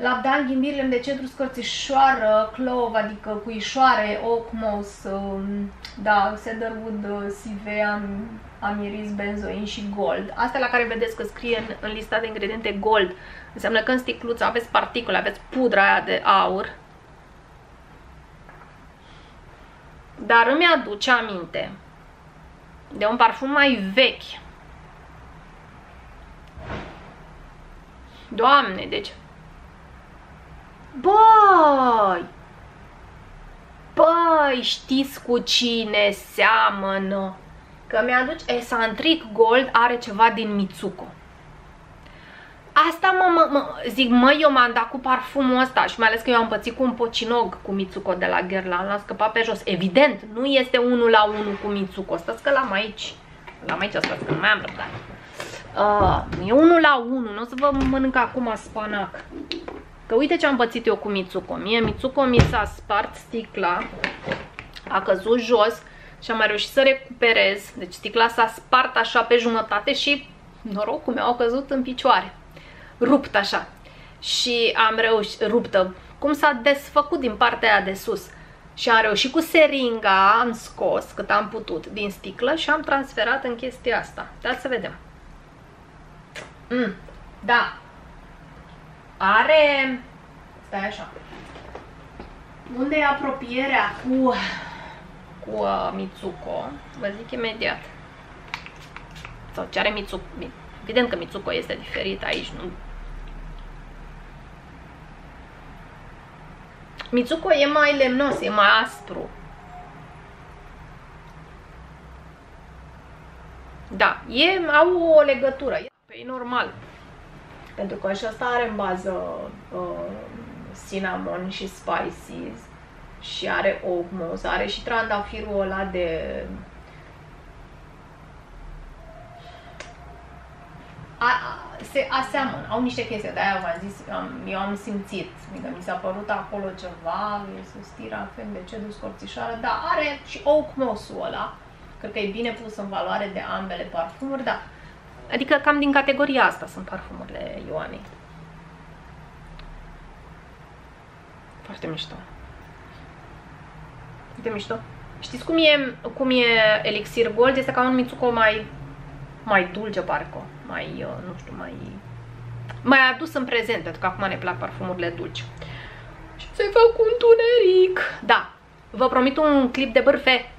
[SPEAKER 2] Labdan, ghimbir, lemn de cedru, scărțișoară, clov, adică cuișoare, ocmos, um, da, cedarwood, sive, am, amiris, benzoin și gold. Astea la care vedeți că scrie în, în lista de ingrediente gold, înseamnă că în sticluță aveți particule, aveți pudra aia de aur. Dar îmi aduce aminte de un parfum mai vechi. Doamne, deci Băi! Băi, știți cu cine seamănă? Că mi-aduce... Esantric Gold are ceva din Mitsuko. Asta mă, mă, mă zic, mă, eu m-am dat cu parfumul ăsta și mai ales că eu am pățit cu un pocinog cu Mitsuko de la Guerlain, l-am scăpat pe jos. Evident, nu este unul la unul cu Mitsuko, stați că l-am aici. L-am aici, stați că nu mai am răbdare. Uh, e unul la unul, nu o să vă mănânc acum spanac. Că uite ce am pățit eu cu Mitsuko. Mie Mitsuko mi s-a spart sticla, a căzut jos și am mai reușit să recuperez. Deci sticla s-a spart așa pe jumătate și norocul meu au căzut în picioare. Rupt așa. Și am reușit, ruptă, cum s-a desfăcut din partea aia de sus. Și am reușit cu seringa, am scos cât am putut din sticlă și am transferat în chestia asta. Dați să vedem. Mm, da, are... Stai așa. Unde e apropierea cu, cu uh, Mitsuko? Vă zic imediat. Sau ce are Mitsuko? Evident că Mitsuko este diferit aici, nu? Mitsuko e mai lemnos, e mai aspru. Da, e, au o legătură. E normal. Pentru că și asta are în bază uh, cinnamon și spices și are oak are și trandafirul ăla de a, a, se aseamănă, au niște chestii, de-aia v-am zis, am, eu am simțit, adică mi s-a părut acolo ceva, este stira, fel de cedru, scorțișoară, da, are și oak moss-ul ăla, cred că e bine pus în valoare de ambele parfumuri, dar Adică cam din categoria asta sunt parfumurile Ioanei. Foarte mișto. Foarte mișto. Știți cum e, cum e Elixir Gold? Este ca un Mitsuko mai, mai dulce, parcă. Mai, uh, nu știu, mai... Mai adus în prezent, pentru că acum ne plac parfumurile dulci. Și să-i fac un tuneric. Da, vă promit un clip de bârfe.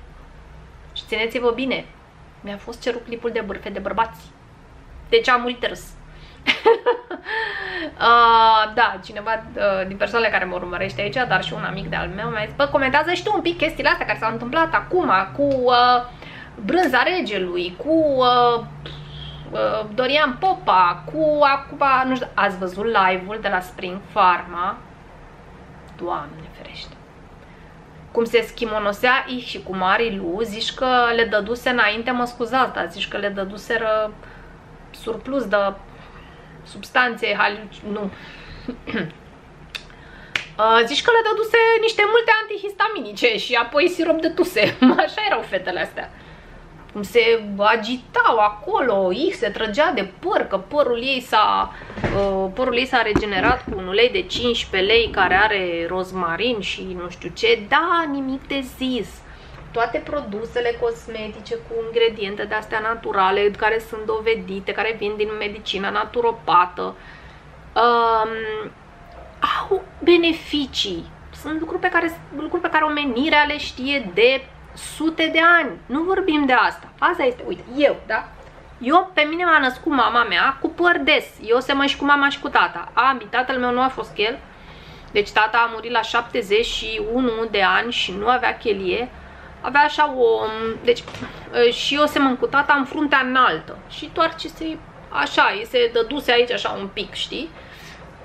[SPEAKER 2] Și țineți-vă bine. Mi-a fost cerut clipul de bârfe de bărbați. Deci am murit râs. uh, da, cineva uh, din persoanele care mă urmărește aici, dar și un amic de al meu mi-a zis, bă, comentează și tu un pic chestiile astea care s-au întâmplat acum cu uh, brânza regelui, cu uh, uh, Dorian Popa, cu acum, nu știu, ați văzut live-ul de la Spring Pharma? Doamne ferește! Cum se schimonosea Și și cu Mari Lu, zici că le dăduse înainte, mă scuzați, dar zici că le dăduseră surplus de substanțe, haluc... nu. Uh, zici că le dăduse niște multe antihistaminice și apoi sirop de tuse. Așa erau fetele astea. Cum se agitau acolo, X se trăgea de păr, că părul ei s-a uh, părul ei s-a regenerat cu un ulei de 15 lei care are rozmarin și nu știu ce. Da, nimic de zis. Toate produsele cosmetice cu ingrediente de astea naturale, care sunt dovedite, care vin din medicina naturopată, um, au beneficii. Sunt lucruri pe care, lucruri pe care omenirea le știe de sute de ani. Nu vorbim de asta. Asta este, uite, eu, da? Eu, pe mine m-a născut mama mea cu păr des. Eu se mă și cu mama și cu tata. Ambii, tatăl meu nu a fost chel. Deci tata a murit la 71 de ani și nu avea chelie. Avea așa o... Deci și eu semăn cu tata în fruntea înaltă. Și doar ce se... Așa, îi se dăduse aici așa un pic, știi?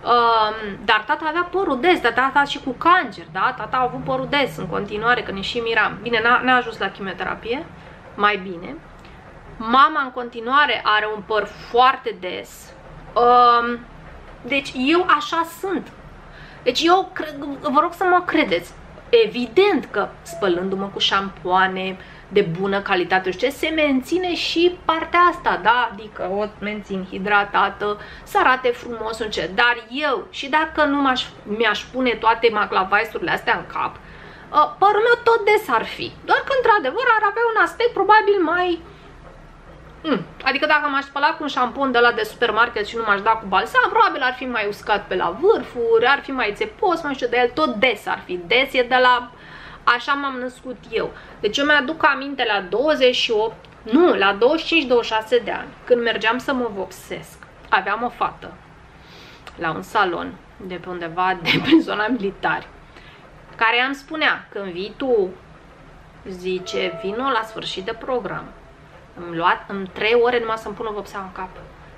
[SPEAKER 2] Um, dar tata avea părul des, dar tata și cu cancer, da? Tata a avut părul des în continuare, că ne și miram. Bine, n-a ajuns la chimioterapie, mai bine. Mama în continuare are un păr foarte des. Um, deci eu așa sunt. Deci eu vă rog să mă credeți. Evident că spălându-mă cu șampoane, de bună calitate, ce se menține și partea asta, da? Adică o mențin hidratată, să arate frumos un ce. Dar eu, și dacă nu mi-aș pune toate maclavaisurile astea în cap, uh, părul meu tot des ar fi. Doar că, într-adevăr, ar avea un aspect probabil mai... Mm. Adică dacă m-aș spăla cu un șampon de la de supermarket și nu m-aș da cu balsam, probabil ar fi mai uscat pe la vârfuri, ar fi mai țepos, mai știu de el, tot des ar fi. Des e de la Așa m-am născut eu. Deci eu mi-aduc aminte la 28, nu, la 25-26 de ani, când mergeam să mă vopsesc. Aveam o fată la un salon de pe undeva de pe zona militari, care îmi spunea, când vii tu, zice, vino la sfârșit de program. Îmi luat în 3 ore numai să-mi pună vopsea în cap.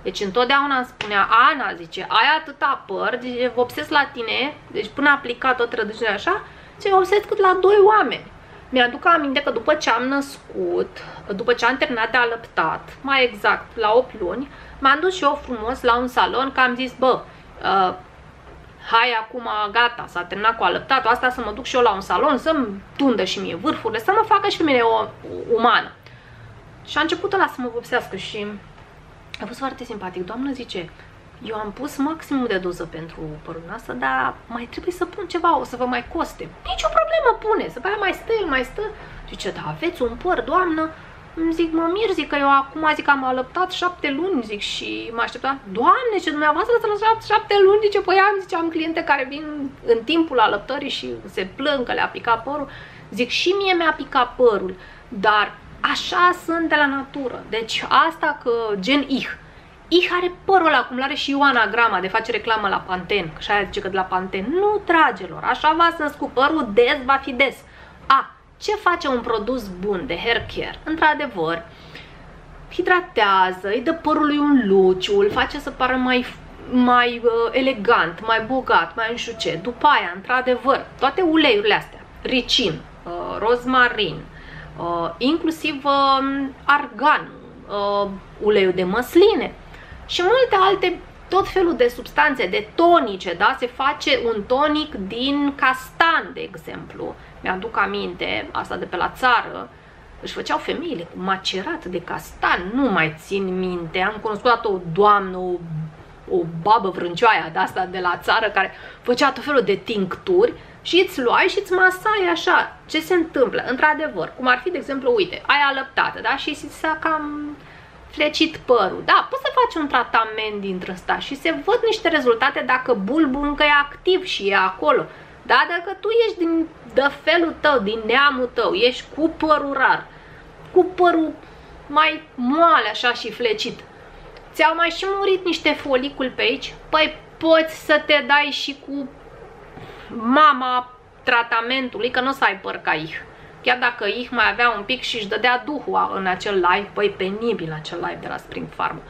[SPEAKER 2] Deci întotdeauna îmi spunea, Ana, zice, ai atâta păr, zice, vopsesc la tine, deci până aplicat tot traducerea așa, ce obses cât la doi oameni. Mi-aduc aminte că după ce am născut, după ce am terminat de alăptat, mai exact la 8 luni, m-am dus și eu frumos la un salon, că am zis, bă, uh, hai acum gata, s-a terminat cu alăptatul, asta să mă duc și eu la un salon, să-mi tundă și mie vârfurile, să mă facă și pe mine o, o umană. Și a început ăla să mă vopsească și a fost foarte simpatic. Doamnă zice, eu am pus maximum de doză pentru părul asta, dar mai trebuie să pun ceva, o să vă mai coste. Nici o problemă pune, să mai stă, mai stă. Zice, da, aveți un păr, doamnă? Îmi zic, mă mir, zic că eu acum zic că am alăptat șapte luni, zic, și mă așteptam, doamne, ce dumneavoastră să lăsați șapte luni, zice, păi am, zice, am cliente care vin în timpul alăptării și se plâng că le-a picat părul. Zic, și mie mi-a picat părul, dar așa sunt de la natură. Deci asta că gen ich, I are părul ăla, cum l-are și Ioana Grama de face reclamă la Panten, că și aia zice că de la Panten. Nu, dragilor, așa va să cu părul des, va fi des. A, ce face un produs bun de hair care? Într-adevăr, hidratează, îi dă părului un luciu, îl face să pară mai mai uh, elegant, mai bogat, mai nu știu ce. După aia, într-adevăr, toate uleiurile astea, ricin, uh, rozmarin, uh, inclusiv uh, argan, uh, uleiul de măsline, și multe alte tot felul de substanțe, de tonice, da? Se face un tonic din castan, de exemplu. Mi-aduc aminte, asta de pe la țară, își făceau femeile cu macerat de castan, nu mai țin minte. Am cunoscut o doamnă, o, o babă vrâncioaia de asta de la țară care făcea tot felul de tincturi și îți luai și îți masai așa. Ce se întâmplă? Într-adevăr, cum ar fi, de exemplu, uite, ai alăptată, da? Și ți s-a cam flecit părul. Da, poți să faci un tratament dintre ăsta și se văd niște rezultate dacă bulbul încă e activ și e acolo. Da, dacă tu ești din de felul tău, din neamul tău, ești cu părul rar, cu părul mai moale așa și flecit, ți-au mai și murit niște foliculi pe aici, păi poți să te dai și cu mama tratamentului, că nu o să ai păr ca ich. Chiar dacă ich mai avea un pic și își dădea duhul în acel live, băi, penibil acel live de la Spring Farm.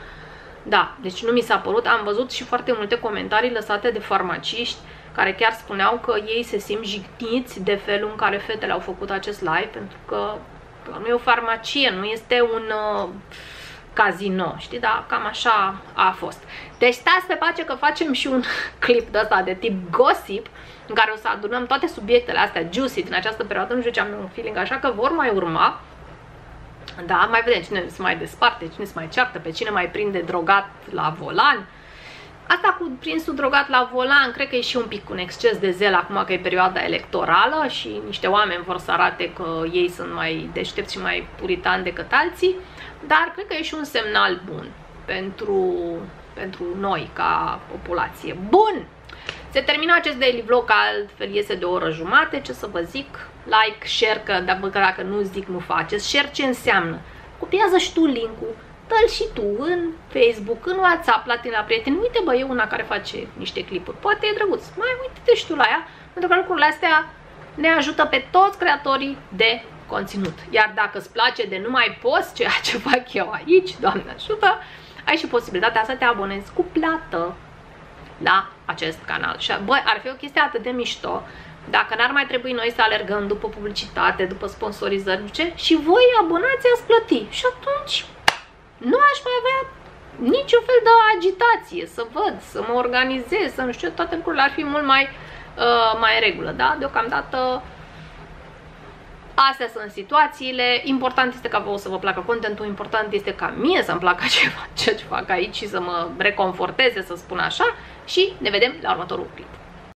[SPEAKER 2] Da, deci nu mi s-a părut, am văzut și foarte multe comentarii lăsate de farmaciști care chiar spuneau că ei se simt jigniți de felul în care fetele au făcut acest live, pentru că nu e o farmacie, nu este un uh, casino, știi, da, cam așa a fost. Deci stați pe pace că facem și un clip de ăsta de tip gossip,
[SPEAKER 1] în care o să adunăm toate subiectele astea juicy din această perioadă, nu știu ce am un feeling așa că vor mai urma. Da, mai vedem cine se mai desparte, cine se mai ceartă, pe cine mai prinde drogat la volan. Asta cu prinsul drogat la volan, cred că e și un pic un exces de zel acum că e perioada electorală și niște oameni vor să arate că ei sunt mai deștepți și mai puritani decât alții, dar cred că e și un semnal bun pentru, pentru noi ca populație. Bun! Se termină acest daily vlog, altfel iese de o oră jumate, ce să vă zic, like, share, că dacă nu zic nu faceți, share ce înseamnă. Copiază și tu link-ul, dă și tu în Facebook, în WhatsApp, la tine, la prieteni. Uite bă, e una care face niște clipuri. Poate e drăguț. Mai uite-te și tu la ea, pentru că lucrurile astea ne ajută pe toți creatorii de conținut. Iar dacă îți place de nu mai poți ceea ce fac eu aici, Doamne ajută, ai și posibilitatea să te abonezi cu plată la acest canal. Și, băi, ar fi o chestie atât de mișto dacă n-ar mai trebui noi să alergăm după publicitate, după sponsorizări, ce, și voi abonați ați plăti. Și atunci nu aș mai avea niciun fel de agitație, să văd, să mă organizez, să nu știu, toate lucrurile ar fi mult mai, uh, mai în regulă, da? Deocamdată astea sunt situațiile, important este ca vouă să vă placă contentul, important este ca mie să-mi placă ceva, ceea ce fac aici și să mă reconforteze, să spun așa, și ne vedem la următorul clip.